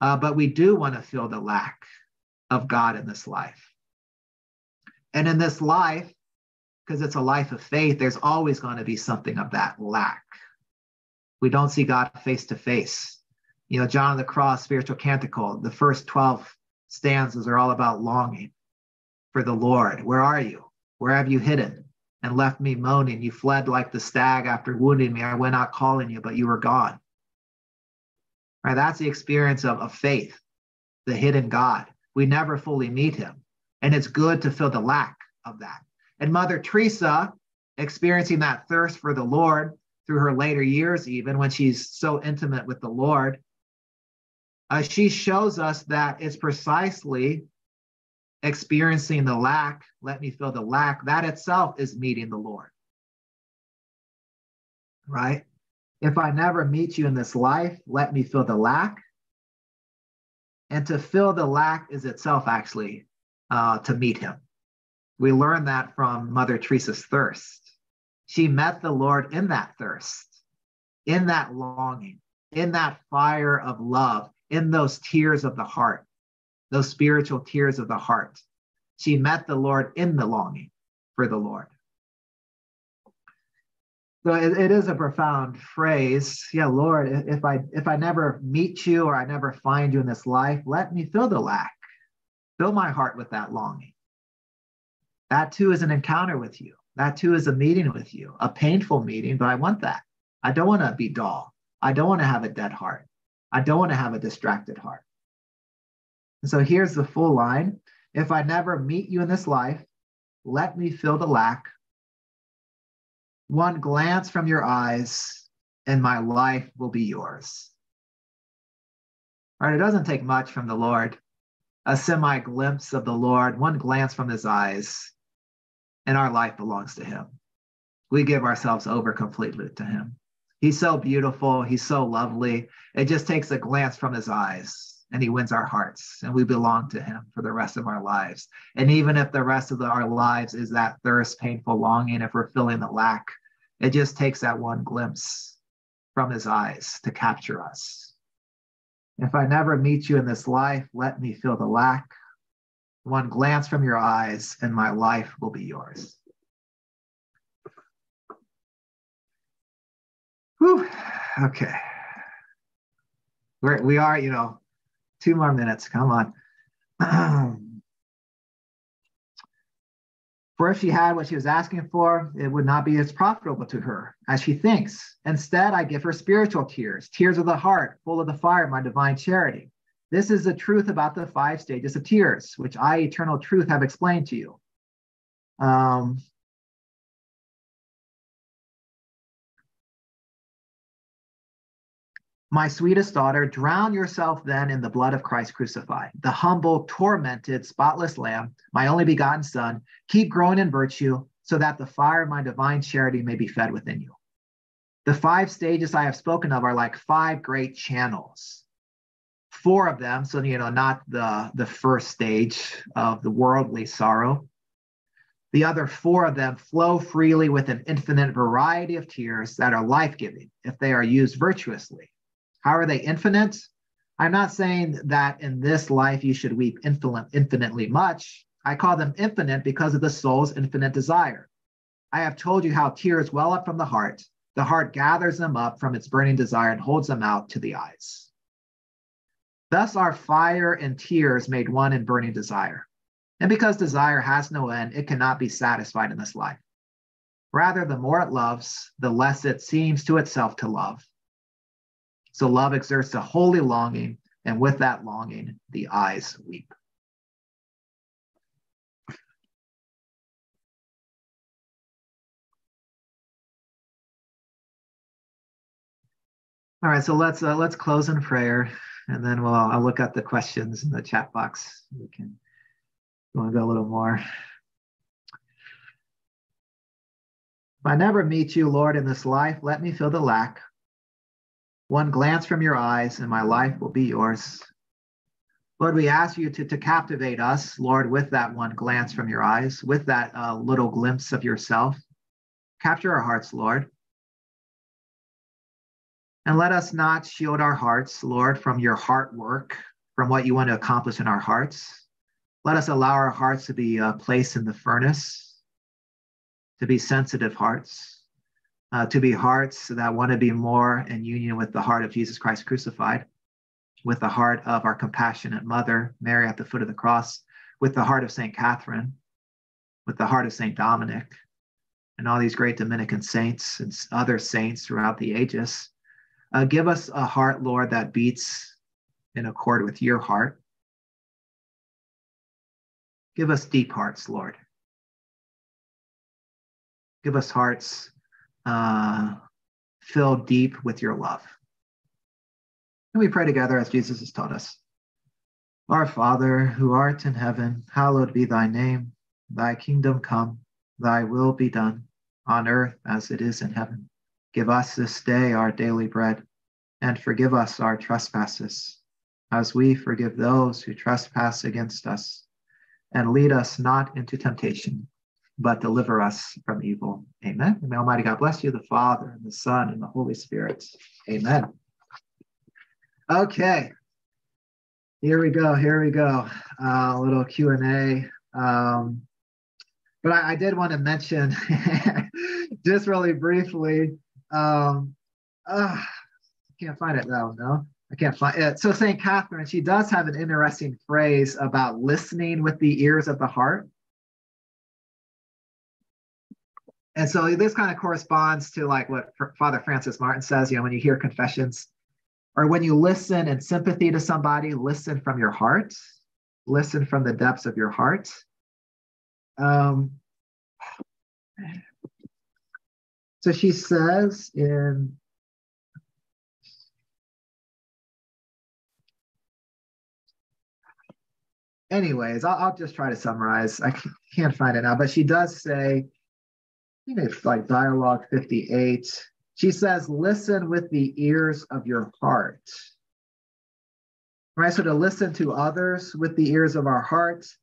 Uh, but we do want to feel the lack of God in this life. And in this life, because it's a life of faith, there's always going to be something of that lack. We don't see God face to face. You know, John of the Cross, spiritual canticle, the first 12 stanzas are all about longing for the Lord. Where are you? Where have you hidden and left me moaning? You fled like the stag after wounding me. I went out calling you, but you were gone. Right? That's the experience of, of faith, the hidden God. We never fully meet him. And it's good to feel the lack of that. And Mother Teresa, experiencing that thirst for the Lord through her later years, even when she's so intimate with the Lord, uh, she shows us that it's precisely experiencing the lack, let me feel the lack, that itself is meeting the Lord. Right? If I never meet you in this life, let me feel the lack. And to fill the lack is itself actually uh, to meet him. We learn that from Mother Teresa's thirst. She met the Lord in that thirst, in that longing, in that fire of love, in those tears of the heart, those spiritual tears of the heart. She met the Lord in the longing for the Lord. So it, it is a profound phrase. Yeah, Lord, if I if I never meet you or I never find you in this life, let me fill the lack. Fill my heart with that longing. That too is an encounter with you. That too is a meeting with you, a painful meeting, but I want that. I don't want to be dull. I don't want to have a dead heart. I don't want to have a distracted heart. And so here's the full line If I never meet you in this life, let me fill the lack. One glance from your eyes, and my life will be yours. All right, it doesn't take much from the Lord. A semi glimpse of the Lord, one glance from his eyes, and our life belongs to him. We give ourselves over completely to him. He's so beautiful. He's so lovely. It just takes a glance from his eyes and he wins our hearts and we belong to him for the rest of our lives. And even if the rest of the, our lives is that thirst, painful longing, if we're feeling the lack, it just takes that one glimpse from his eyes to capture us. If I never meet you in this life, let me feel the lack. One glance from your eyes and my life will be yours. Whew. Okay. We're, we are, you know, two more minutes. Come on. for if she had what she was asking for, it would not be as profitable to her as she thinks. Instead, I give her spiritual tears, tears of the heart, full of the fire of my divine charity. This is the truth about the five stages of tears, which I, eternal truth, have explained to you. Um, My sweetest daughter, drown yourself then in the blood of Christ crucified, the humble, tormented, spotless Lamb, my only begotten Son. Keep growing in virtue so that the fire of my divine charity may be fed within you. The five stages I have spoken of are like five great channels four of them, so you know, not the, the first stage of the worldly sorrow. The other four of them flow freely with an infinite variety of tears that are life giving if they are used virtuously. How are they infinite? I'm not saying that in this life you should weep infinite, infinitely much. I call them infinite because of the soul's infinite desire. I have told you how tears well up from the heart. The heart gathers them up from its burning desire and holds them out to the eyes. Thus are fire and tears made one in burning desire. And because desire has no end, it cannot be satisfied in this life. Rather, the more it loves, the less it seems to itself to love. So love exerts a holy longing, and with that longing, the eyes weep. All right, so let's uh, let's close in prayer, and then we'll I'll look at the questions in the chat box. We can want to go a little more. If I never meet you, Lord, in this life, let me feel the lack. One glance from your eyes, and my life will be yours. Lord, we ask you to, to captivate us, Lord, with that one glance from your eyes, with that uh, little glimpse of yourself. Capture our hearts, Lord. And let us not shield our hearts, Lord, from your heart work, from what you want to accomplish in our hearts. Let us allow our hearts to be uh, placed in the furnace, to be sensitive hearts, uh, to be hearts that want to be more in union with the heart of Jesus Christ crucified, with the heart of our compassionate mother, Mary at the foot of the cross, with the heart of St. Catherine, with the heart of St. Dominic, and all these great Dominican saints and other saints throughout the ages. Uh, give us a heart, Lord, that beats in accord with your heart. Give us deep hearts, Lord. Give us hearts uh, filled deep with your love. And we pray together as Jesus has taught us. Our Father, who art in heaven, hallowed be thy name. Thy kingdom come, thy will be done, on earth as it is in heaven. Give us this day our daily bread, and forgive us our trespasses, as we forgive those who trespass against us. And lead us not into temptation, but deliver us from evil. Amen. May Almighty God bless you, the Father, and the Son, and the Holy Spirit. Amen. Okay. Here we go. Here we go. Uh, a little Q and A. Um, but I, I, did want to mention, just really briefly, um, uh, I can't find it though. No, I can't find it. So St. Catherine, she does have an interesting phrase about listening with the ears of the heart. And so this kind of corresponds to like what Father Francis Martin says, you know, when you hear confessions or when you listen in sympathy to somebody, listen from your heart, listen from the depths of your heart. Um, so she says in anyways, I'll, I'll, just try to summarize. I can't find it now, but she does say, I think it's like dialogue 58. She says, listen with the ears of your heart. Right? So to listen to others with the ears of our hearts,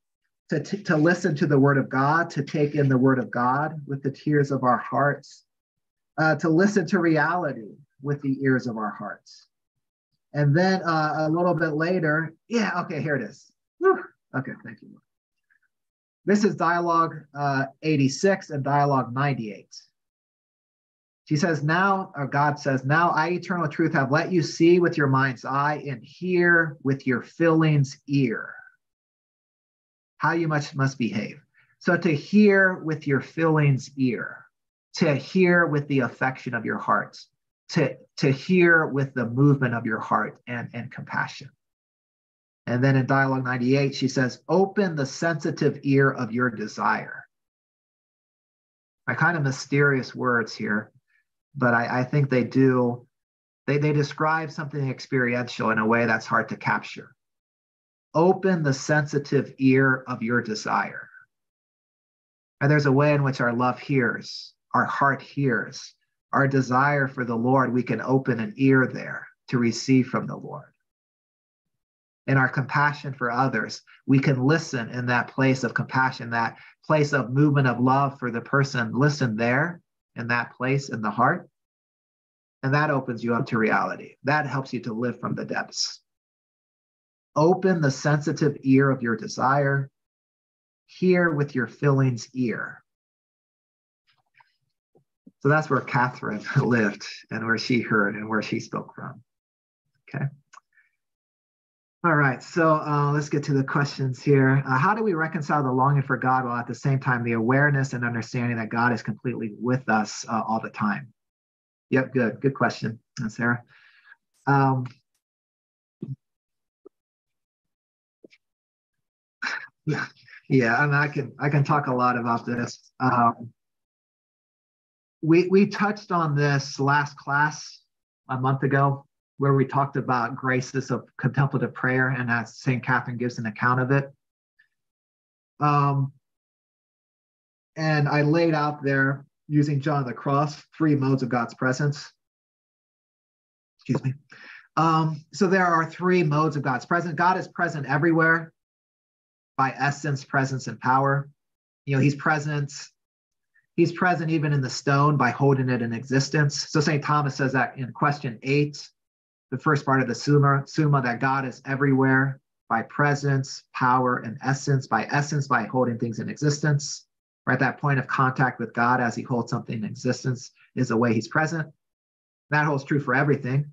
to, t- to listen to the word of God, to take in the word of God with the tears of our hearts, uh, to listen to reality with the ears of our hearts. And then uh, a little bit later, yeah, okay, here it is. Whew. Okay, thank you. This is dialogue uh, 86 and dialogue 98. She says, Now, or God says, Now I, eternal truth, have let you see with your mind's eye and hear with your feelings' ear how you much must behave. So to hear with your feelings' ear, to hear with the affection of your heart, to, to hear with the movement of your heart and, and compassion. And then in Dialogue 98, she says, Open the sensitive ear of your desire. My kind of mysterious words here, but I, I think they do, they, they describe something experiential in a way that's hard to capture. Open the sensitive ear of your desire. And there's a way in which our love hears, our heart hears, our desire for the Lord, we can open an ear there to receive from the Lord. in our compassion for others, we can listen in that place of compassion, that place of movement of love for the person. Listen there in that place in the heart. And that opens you up to reality. That helps you to live from the depths. Open the sensitive ear of your desire. Hear with your feelings ear. So that's where Catherine lived and where she heard and where she spoke from. Okay. All right, so uh, let's get to the questions here. Uh, how do we reconcile the longing for God while at the same time the awareness and understanding that God is completely with us uh, all the time? Yep, good, good question, Sarah. Um, yeah, I mean, I can I can talk a lot about this. Um, we we touched on this last class a month ago, where we talked about graces of contemplative prayer, and as Saint Catherine gives an account of it. Um, and I laid out there using John of the Cross three modes of God's presence. Excuse me. Um, so there are three modes of God's presence. God is present everywhere by essence, presence, and power. You know, He's present He's present even in the stone by holding it in existence. So St. Thomas says that in question eight, the first part of the Summa, Summa that God is everywhere by presence, power, and essence. By essence, by holding things in existence. Right, that point of contact with God as He holds something in existence is the way He's present. That holds true for everything.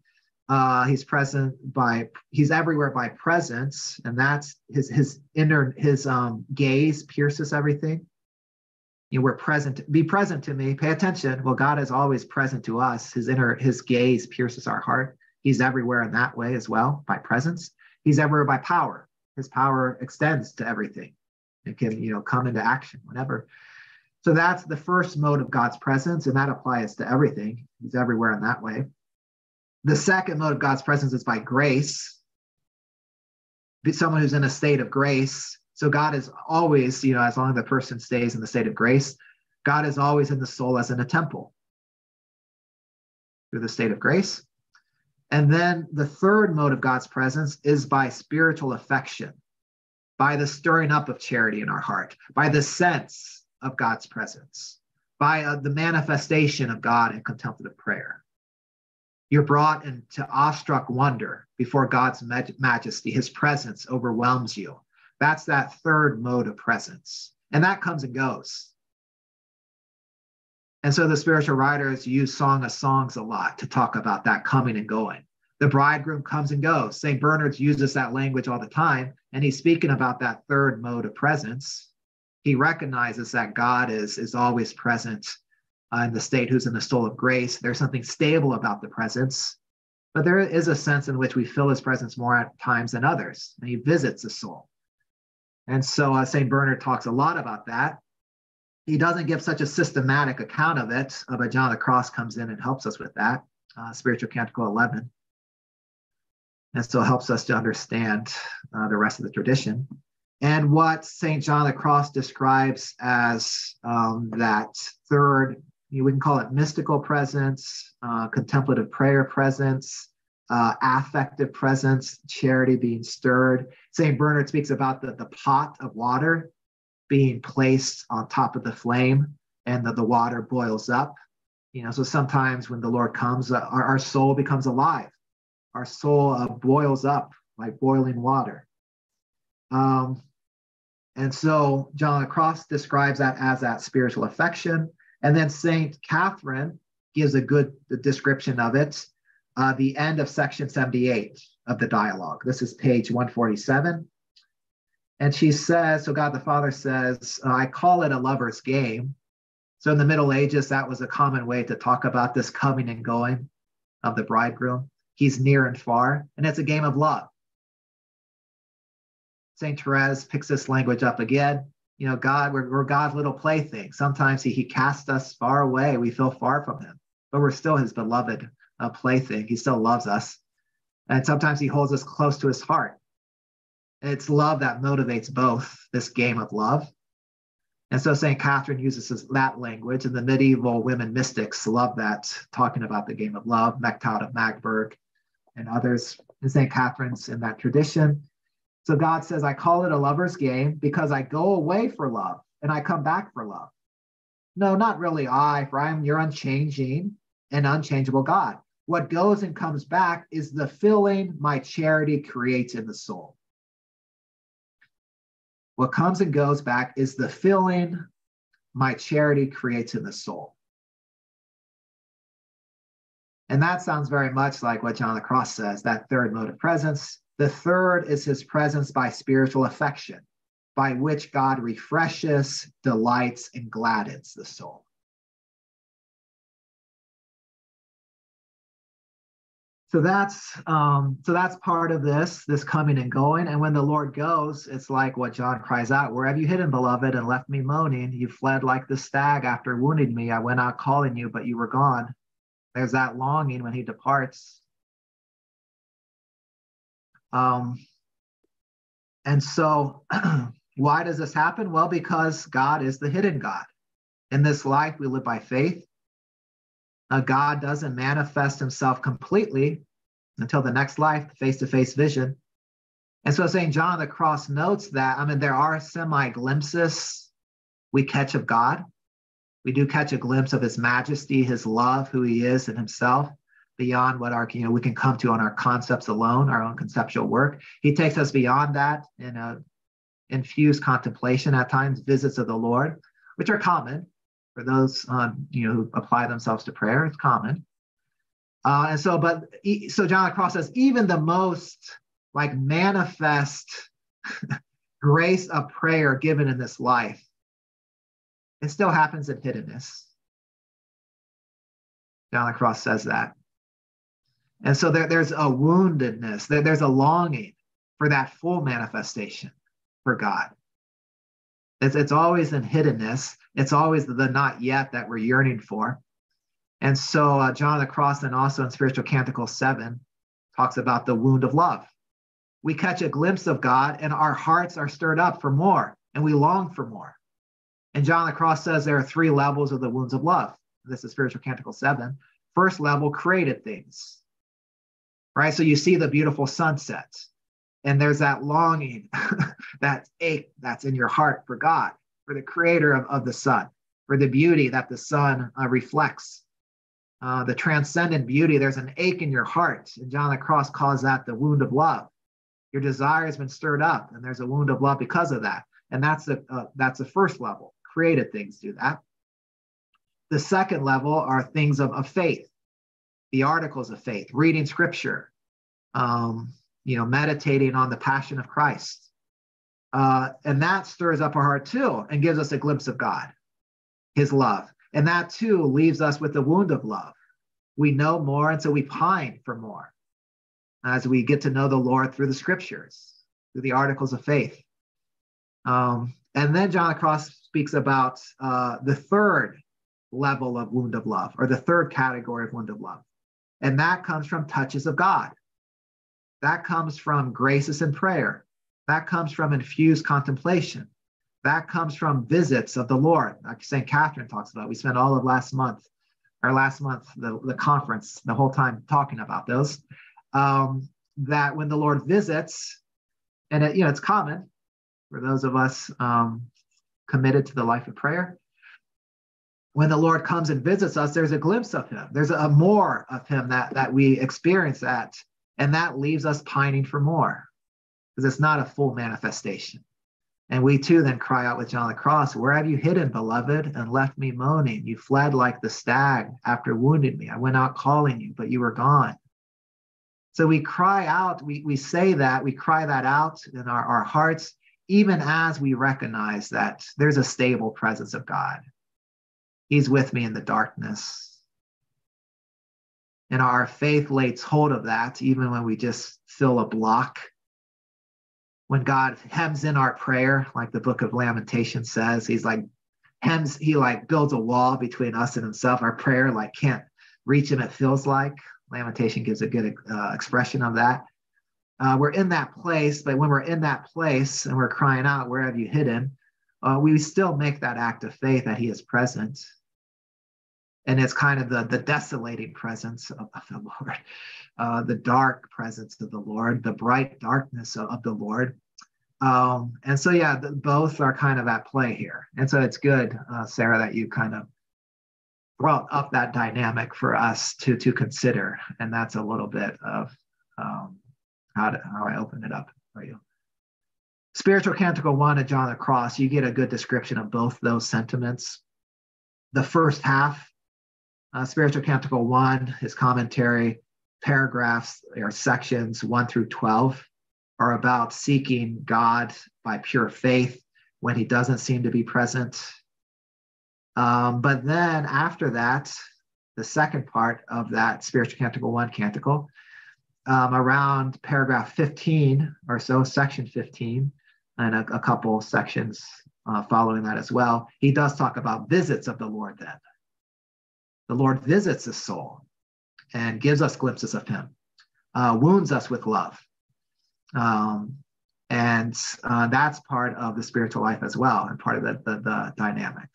Uh, he's present by He's everywhere by presence, and that's His His inner His um, gaze pierces everything you know, we're present, be present to me, pay attention. Well, God is always present to us. His inner, his gaze pierces our heart. He's everywhere in that way as well, by presence. He's everywhere by power. His power extends to everything. It can, you know, come into action whenever. So that's the first mode of God's presence, and that applies to everything. He's everywhere in that way. The second mode of God's presence is by grace. Someone who's in a state of grace so God is always, you know, as long as the person stays in the state of grace, God is always in the soul as in a temple through the state of grace. And then the third mode of God's presence is by spiritual affection, by the stirring up of charity in our heart, by the sense of God's presence, by uh, the manifestation of God in contemplative prayer. You're brought into awestruck wonder before God's majesty. His presence overwhelms you. That's that third mode of presence. And that comes and goes. And so the spiritual writers use Song of Songs a lot to talk about that coming and going. The bridegroom comes and goes. St. Bernard uses that language all the time, and he's speaking about that third mode of presence. He recognizes that God is, is always present uh, in the state who's in the soul of grace. There's something stable about the presence, but there is a sense in which we feel his presence more at times than others, and he visits the soul. And so uh, St. Bernard talks a lot about that. He doesn't give such a systematic account of it, uh, but John of the Cross comes in and helps us with that, uh, Spiritual Canticle 11. And so it helps us to understand uh, the rest of the tradition. And what St. John of the Cross describes as um, that third, you know, we can call it mystical presence, uh, contemplative prayer presence, uh, affective presence, charity being stirred. St. Bernard speaks about the, the pot of water being placed on top of the flame and that the water boils up. You know, so sometimes when the Lord comes, uh, our, our soul becomes alive. Our soul uh, boils up like boiling water. Um, and so John the Cross describes that as that spiritual affection. And then St. Catherine gives a good description of it uh, the end of section 78 of the dialogue. This is page 147. And she says, so God the Father says, I call it a lover's game. So in the Middle Ages, that was a common way to talk about this coming and going of the bridegroom. He's near and far, and it's a game of love. St. Therese picks this language up again. You know, God, we're, we're God's little plaything. Sometimes he, he casts us far away. We feel far from him, but we're still his beloved a plaything. He still loves us. And sometimes he holds us close to his heart. It's love that motivates both this game of love. And so St. Catherine uses that language, and the medieval women mystics love that, talking about the game of love, Mechthild of Magdeburg and others. And St. Catherine's in that tradition. So God says, I call it a lover's game because I go away for love and I come back for love. No, not really I, for I am your unchanging and unchangeable God. What goes and comes back is the filling my charity creates in the soul. What comes and goes back is the filling my charity creates in the soul. And that sounds very much like what John the Cross says that third mode of presence. The third is his presence by spiritual affection, by which God refreshes, delights, and gladdens the soul. So that's um, so that's part of this this coming and going. And when the lord goes it's like what john cries out where have you hidden beloved and left me moaning? You fled like the stag after wounding me. I went out calling you but you were gone. There's that longing when he departs. Um, and so why does this happen? Well because god is the hidden god. In this life we live by faith uh, God doesn't manifest himself completely until the next life, face to face vision. And so St. John of the Cross notes that, I mean, there are semi glimpses we catch of God. We do catch a glimpse of his majesty, his love, who he is, and himself beyond what our, you know, we can come to on our concepts alone, our own conceptual work. He takes us beyond that in a infused contemplation at times, visits of the Lord, which are common for those um, you know who apply themselves to prayer. It's common. Uh, and so, but so John the Cross says even the most like manifest grace of prayer given in this life, it still happens in hiddenness. John the Cross says that. And so there, there's a woundedness, there, there's a longing for that full manifestation for God. It's, it's always in hiddenness. It's always the not yet that we're yearning for. And so uh, John of the Cross, and also in Spiritual Canticle 7, talks about the wound of love. We catch a glimpse of God, and our hearts are stirred up for more, and we long for more. And John of the Cross says there are three levels of the wounds of love. This is Spiritual Canticle 7. First level, created things. Right? So you see the beautiful sunset and there's that longing, that ache that's in your heart for God, for the creator of, of the sun, for the beauty that the sun uh, reflects, uh, the transcendent beauty. There's an ache in your heart. And John the Cross calls that the wound of love. Your desire has been stirred up, and there's a wound of love because of that. And that's the uh, that's the first level. Created things do that. The second level are things of, of faith, the articles of faith, reading scripture, um, you know, meditating on the passion of Christ. Uh, and that stirs up our heart too and gives us a glimpse of God, his love. And that too leaves us with the wound of love. We know more, and so we pine for more as we get to know the Lord through the scriptures, through the articles of faith. Um, and then John Cross speaks about uh, the third level of wound of love, or the third category of wound of love. And that comes from touches of God. That comes from graces and prayer. That comes from infused contemplation. That comes from visits of the Lord, like St. Catherine talks about. We spent all of last month, our last month, the, the conference, the whole time talking about those. Um, that when the Lord visits, and it, you know, it's common for those of us um, committed to the life of prayer. When the Lord comes and visits us, there's a glimpse of Him. There's a more of Him that that we experience that and that leaves us pining for more because it's not a full manifestation. And we too then cry out with John the Cross, Where have you hidden, beloved, and left me moaning? You fled like the stag after wounding me. I went out calling you, but you were gone. So we cry out, we, we say that, we cry that out in our, our hearts, even as we recognize that there's a stable presence of God. He's with me in the darkness. And our faith lays hold of that even when we just fill a block. When God hems in our prayer, like the book of Lamentation says, he's like hems, he like builds a wall between us and himself. Our prayer like can't reach him, it feels like. Lamentation gives a good uh, expression of that. Uh, we're in that place, but when we're in that place and we're crying out, Where have you hidden? Uh, we still make that act of faith that he is present and it's kind of the, the desolating presence of, of the Lord, uh, the dark presence of the Lord, the bright darkness of, of, the Lord. Um, and so, yeah, the, both are kind of at play here. And so it's good, uh, Sarah, that you kind of brought up that dynamic for us to to consider. And that's a little bit of um, how, to, how I open it up for you. Spiritual Canticle 1 of John the Cross, you get a good description of both those sentiments. The first half, uh, Spiritual Canticle 1, his commentary, paragraphs or sections 1 through 12 are about seeking God by pure faith when he doesn't seem to be present. Um, but then after that, the second part of that Spiritual Canticle 1 canticle, um, around paragraph 15 or so, section 15, and a, a couple sections uh, following that as well, he does talk about visits of the Lord then. The Lord visits the soul and gives us glimpses of him, uh, wounds us with love. Um, and uh, that's part of the spiritual life as well, and part of the, the, the dynamic.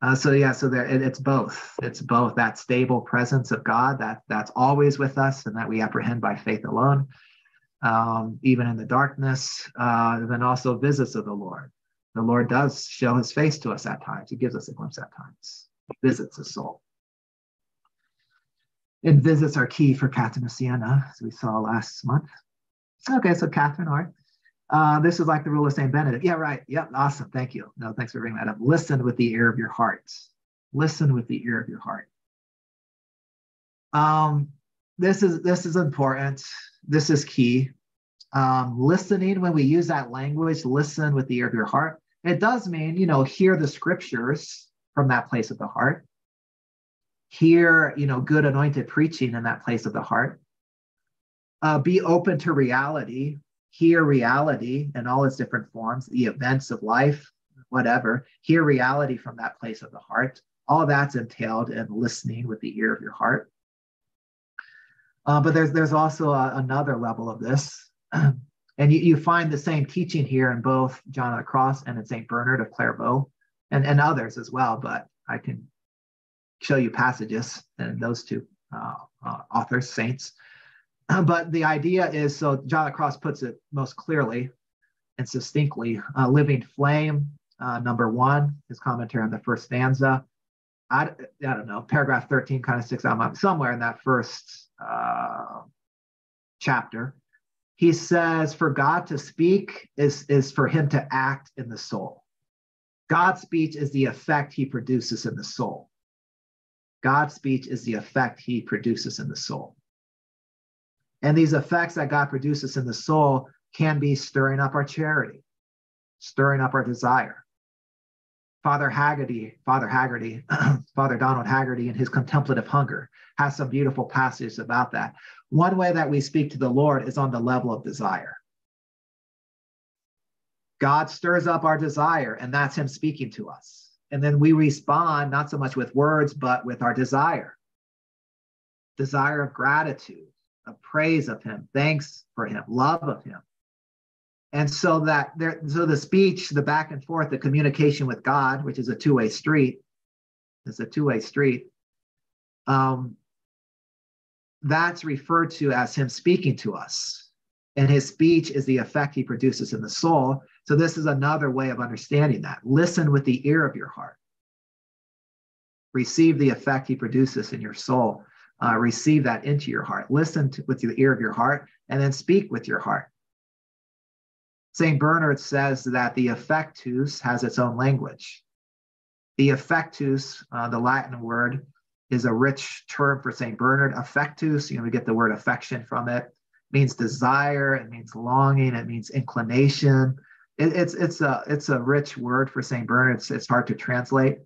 Uh, so yeah, so there it, it's both. It's both that stable presence of God that that's always with us, and that we apprehend by faith alone, um, even in the darkness. Uh, and then also visits of the Lord. The Lord does show His face to us at times. He gives us a glimpse at times. Visits the soul. And visits are key for Catherine of Siena, as we saw last month. Okay, so Catherine, all right. Uh, this is like the rule of St. Benedict. Yeah, right. Yep, awesome. Thank you. No, thanks for bringing that up. Listen with the ear of your heart. Listen with the ear of your heart. Um, this is this is important. This is key. Um, listening when we use that language, listen with the ear of your heart. It does mean, you know, hear the scriptures from that place of the heart. Hear, you know, good anointed preaching in that place of the heart uh, be open to reality, hear reality in all its different forms, the events of life, whatever, hear reality from that place of the heart. All that's entailed in listening with the ear of your heart. Uh, but there's there's also a, another level of this, and you, you find the same teaching here in both John of the Cross and in Saint Bernard of Clairvaux, and and others as well. But I can show you passages and those two uh, uh, authors, saints, but the idea is so John the Cross puts it most clearly and succinctly uh, living flame, uh, number one, his commentary on the first stanza. I, I don't know, paragraph 13 kind of sticks out somewhere in that first uh, chapter. He says, For God to speak is, is for him to act in the soul. God's speech is the effect he produces in the soul. God's speech is the effect he produces in the soul. And these effects that God produces in the soul can be stirring up our charity, stirring up our desire. Father Haggerty, Father Haggerty, Father Donald Haggerty, in his contemplative hunger, has some beautiful passages about that. One way that we speak to the Lord is on the level of desire. God stirs up our desire, and that's Him speaking to us. And then we respond not so much with words, but with our desire desire of gratitude, of praise of him, thanks for him, love of him. And so that there, so the speech, the back and forth, the communication with God, which is a two-way street, is a two-way street. Um, that's referred to as him speaking to us. And his speech is the effect he produces in the soul. So this is another way of understanding that. Listen with the ear of your heart. Receive the effect he produces in your soul uh, receive that into your heart. Listen to, with the ear of your heart and then speak with your heart. St. Bernard says that the affectus has its own language. The affectus, uh, the Latin word, is a rich term for St. Bernard. Affectus, you know, we get the word affection from it, means desire, it means longing, it means inclination. It, it's, it's, a, it's a rich word for St. Bernard. It's, it's hard to translate.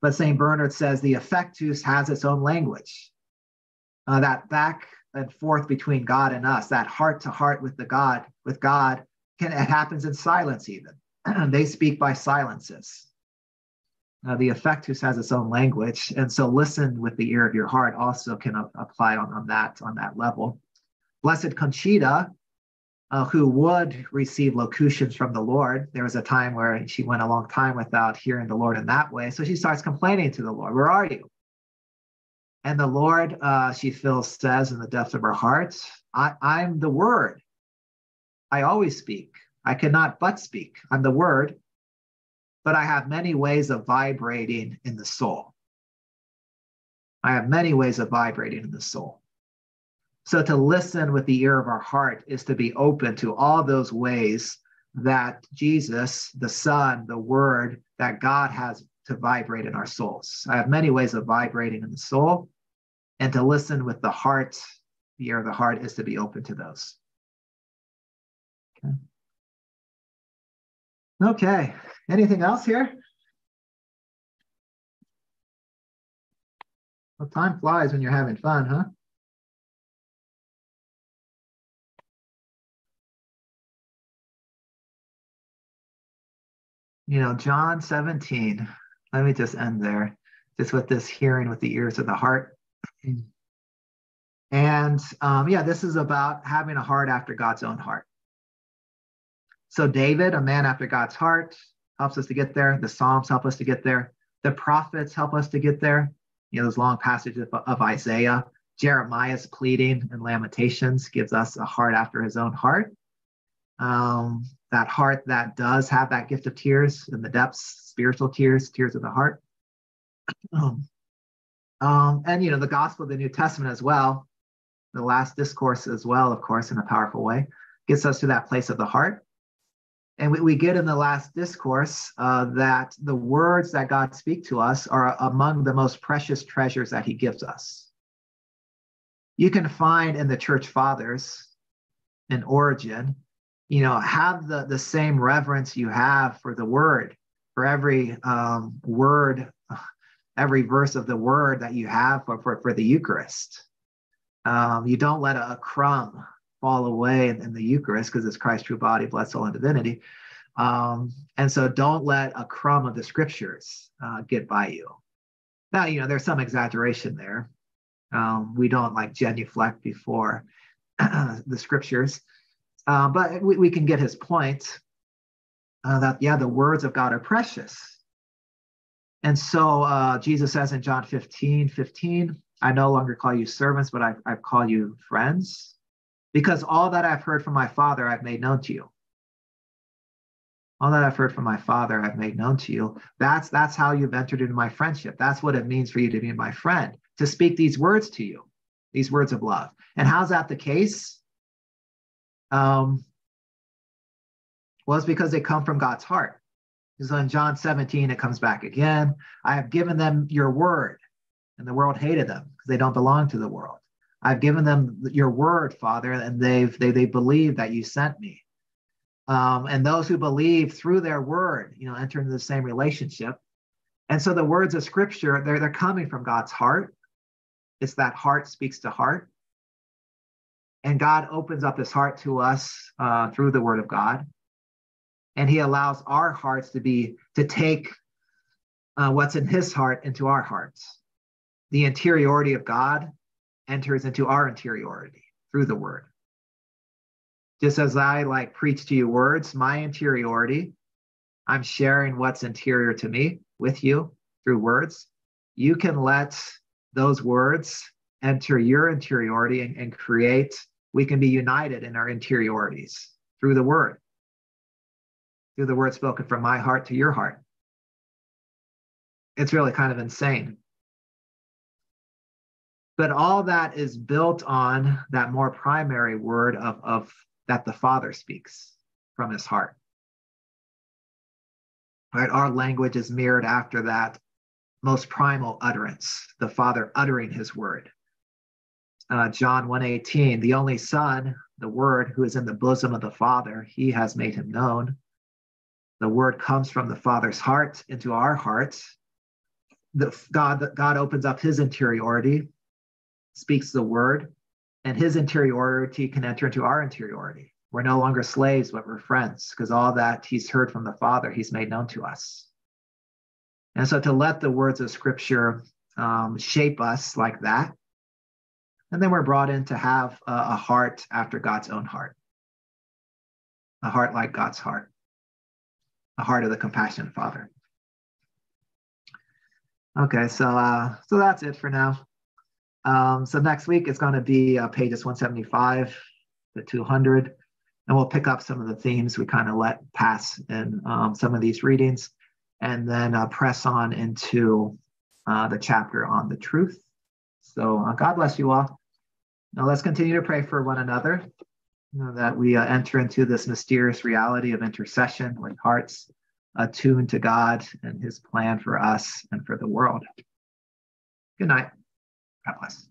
But St. Bernard says the affectus has its own language. Uh, that back and forth between God and us, that heart to heart with the God, with God, can, it happens in silence even. they speak by silences. Uh, the affectus has its own language, and so listen with the ear of your heart also can uh, apply on, on that on that level. Blessed Conchita uh, who would receive locutions from the Lord. There was a time where she went a long time without hearing the Lord in that way. So she starts complaining to the Lord, Where are you? And the Lord, uh, she feels, says in the depths of her heart, I, I'm the Word. I always speak. I cannot but speak. I'm the word, but I have many ways of vibrating in the soul. I have many ways of vibrating in the soul. So to listen with the ear of our heart is to be open to all those ways that Jesus, the Son, the Word, that God has to vibrate in our souls. I have many ways of vibrating in the soul, and to listen with the heart, the ear of the heart, is to be open to those. Okay. Okay. Anything else here? Well, time flies when you're having fun, huh? You know, John 17, let me just end there, just with this hearing with the ears of the heart. And um, yeah, this is about having a heart after God's own heart. So, David, a man after God's heart, helps us to get there. The Psalms help us to get there. The prophets help us to get there. You know, those long passages of, of Isaiah. Jeremiah's pleading and Lamentations gives us a heart after his own heart. Um, that heart that does have that gift of tears in the depths, spiritual tears, tears of the heart. Um, um, and, you know, the gospel of the New Testament as well, the last discourse as well, of course, in a powerful way, gets us to that place of the heart. And we, we get in the last discourse uh, that the words that God speak to us are among the most precious treasures that he gives us. You can find in the church fathers in Origen, you know, have the, the same reverence you have for the word, for every um, word, every verse of the word that you have for, for, for the Eucharist. Um, you don't let a, a crumb fall away in, in the Eucharist because it's Christ's true body, blood, soul, and divinity. Um, and so don't let a crumb of the scriptures uh, get by you. Now, you know, there's some exaggeration there. Um, we don't like genuflect before the scriptures, uh, but we, we, can get his point uh, that, yeah, the words of God are precious. And so uh, Jesus says in John 15 15, I no longer call you servants, but I, I call you friends because all that I've heard from my Father, I've made known to you. All that I've heard from my Father, I've made known to you. That's that's how you've entered into my friendship. That's what it means for you to be my friend, to speak these words to you, these words of love. And how's that the case? Um, well, it's because they come from God's heart. Because in John 17, it comes back again. I have given them your word, and the world hated them because they don't belong to the world. I've given them your word, Father, and they've they they believe that you sent me. Um, and those who believe through their word, you know, enter into the same relationship. And so the words of Scripture, they're they're coming from God's heart. It's that heart speaks to heart, and God opens up His heart to us uh, through the Word of God, and He allows our hearts to be to take uh, what's in His heart into our hearts. The interiority of God enters into our interiority through the word. Just as I like preach to you words, my interiority, I'm sharing what's interior to me with you through words. You can let those words enter your interiority and, and create, we can be united in our interiorities through the word, through the word spoken from my heart to your heart. It's really kind of insane. But all that is built on that more primary word of, of that the father speaks from his heart. Right? Our language is mirrored after that most primal utterance the father uttering his word uh, john 118 the only son the word who is in the bosom of the father he has made him known the word comes from the father's heart into our hearts the god god opens up his interiority speaks the word, and his interiority can enter into our interiority. We're no longer slaves, but we're friends, because all that he's heard from the Father, he's made known to us. And so to let the words of Scripture um, shape us like that, and then we're brought in to have a, a heart after God's own heart, a heart like God's heart, a heart of the compassionate Father. Okay, so uh, so that's it for now. Um, so next week it's going to be uh, pages 175 to 200. And we'll pick up some of the themes we kind of let pass in um, some of these readings and then uh, press on into uh, the chapter on the truth. So uh, God bless you all. Now let's continue to pray for one another you know, that we uh, enter into this mysterious reality of intercession with hearts attuned to God and his plan for us and for the world. Good night. God bless.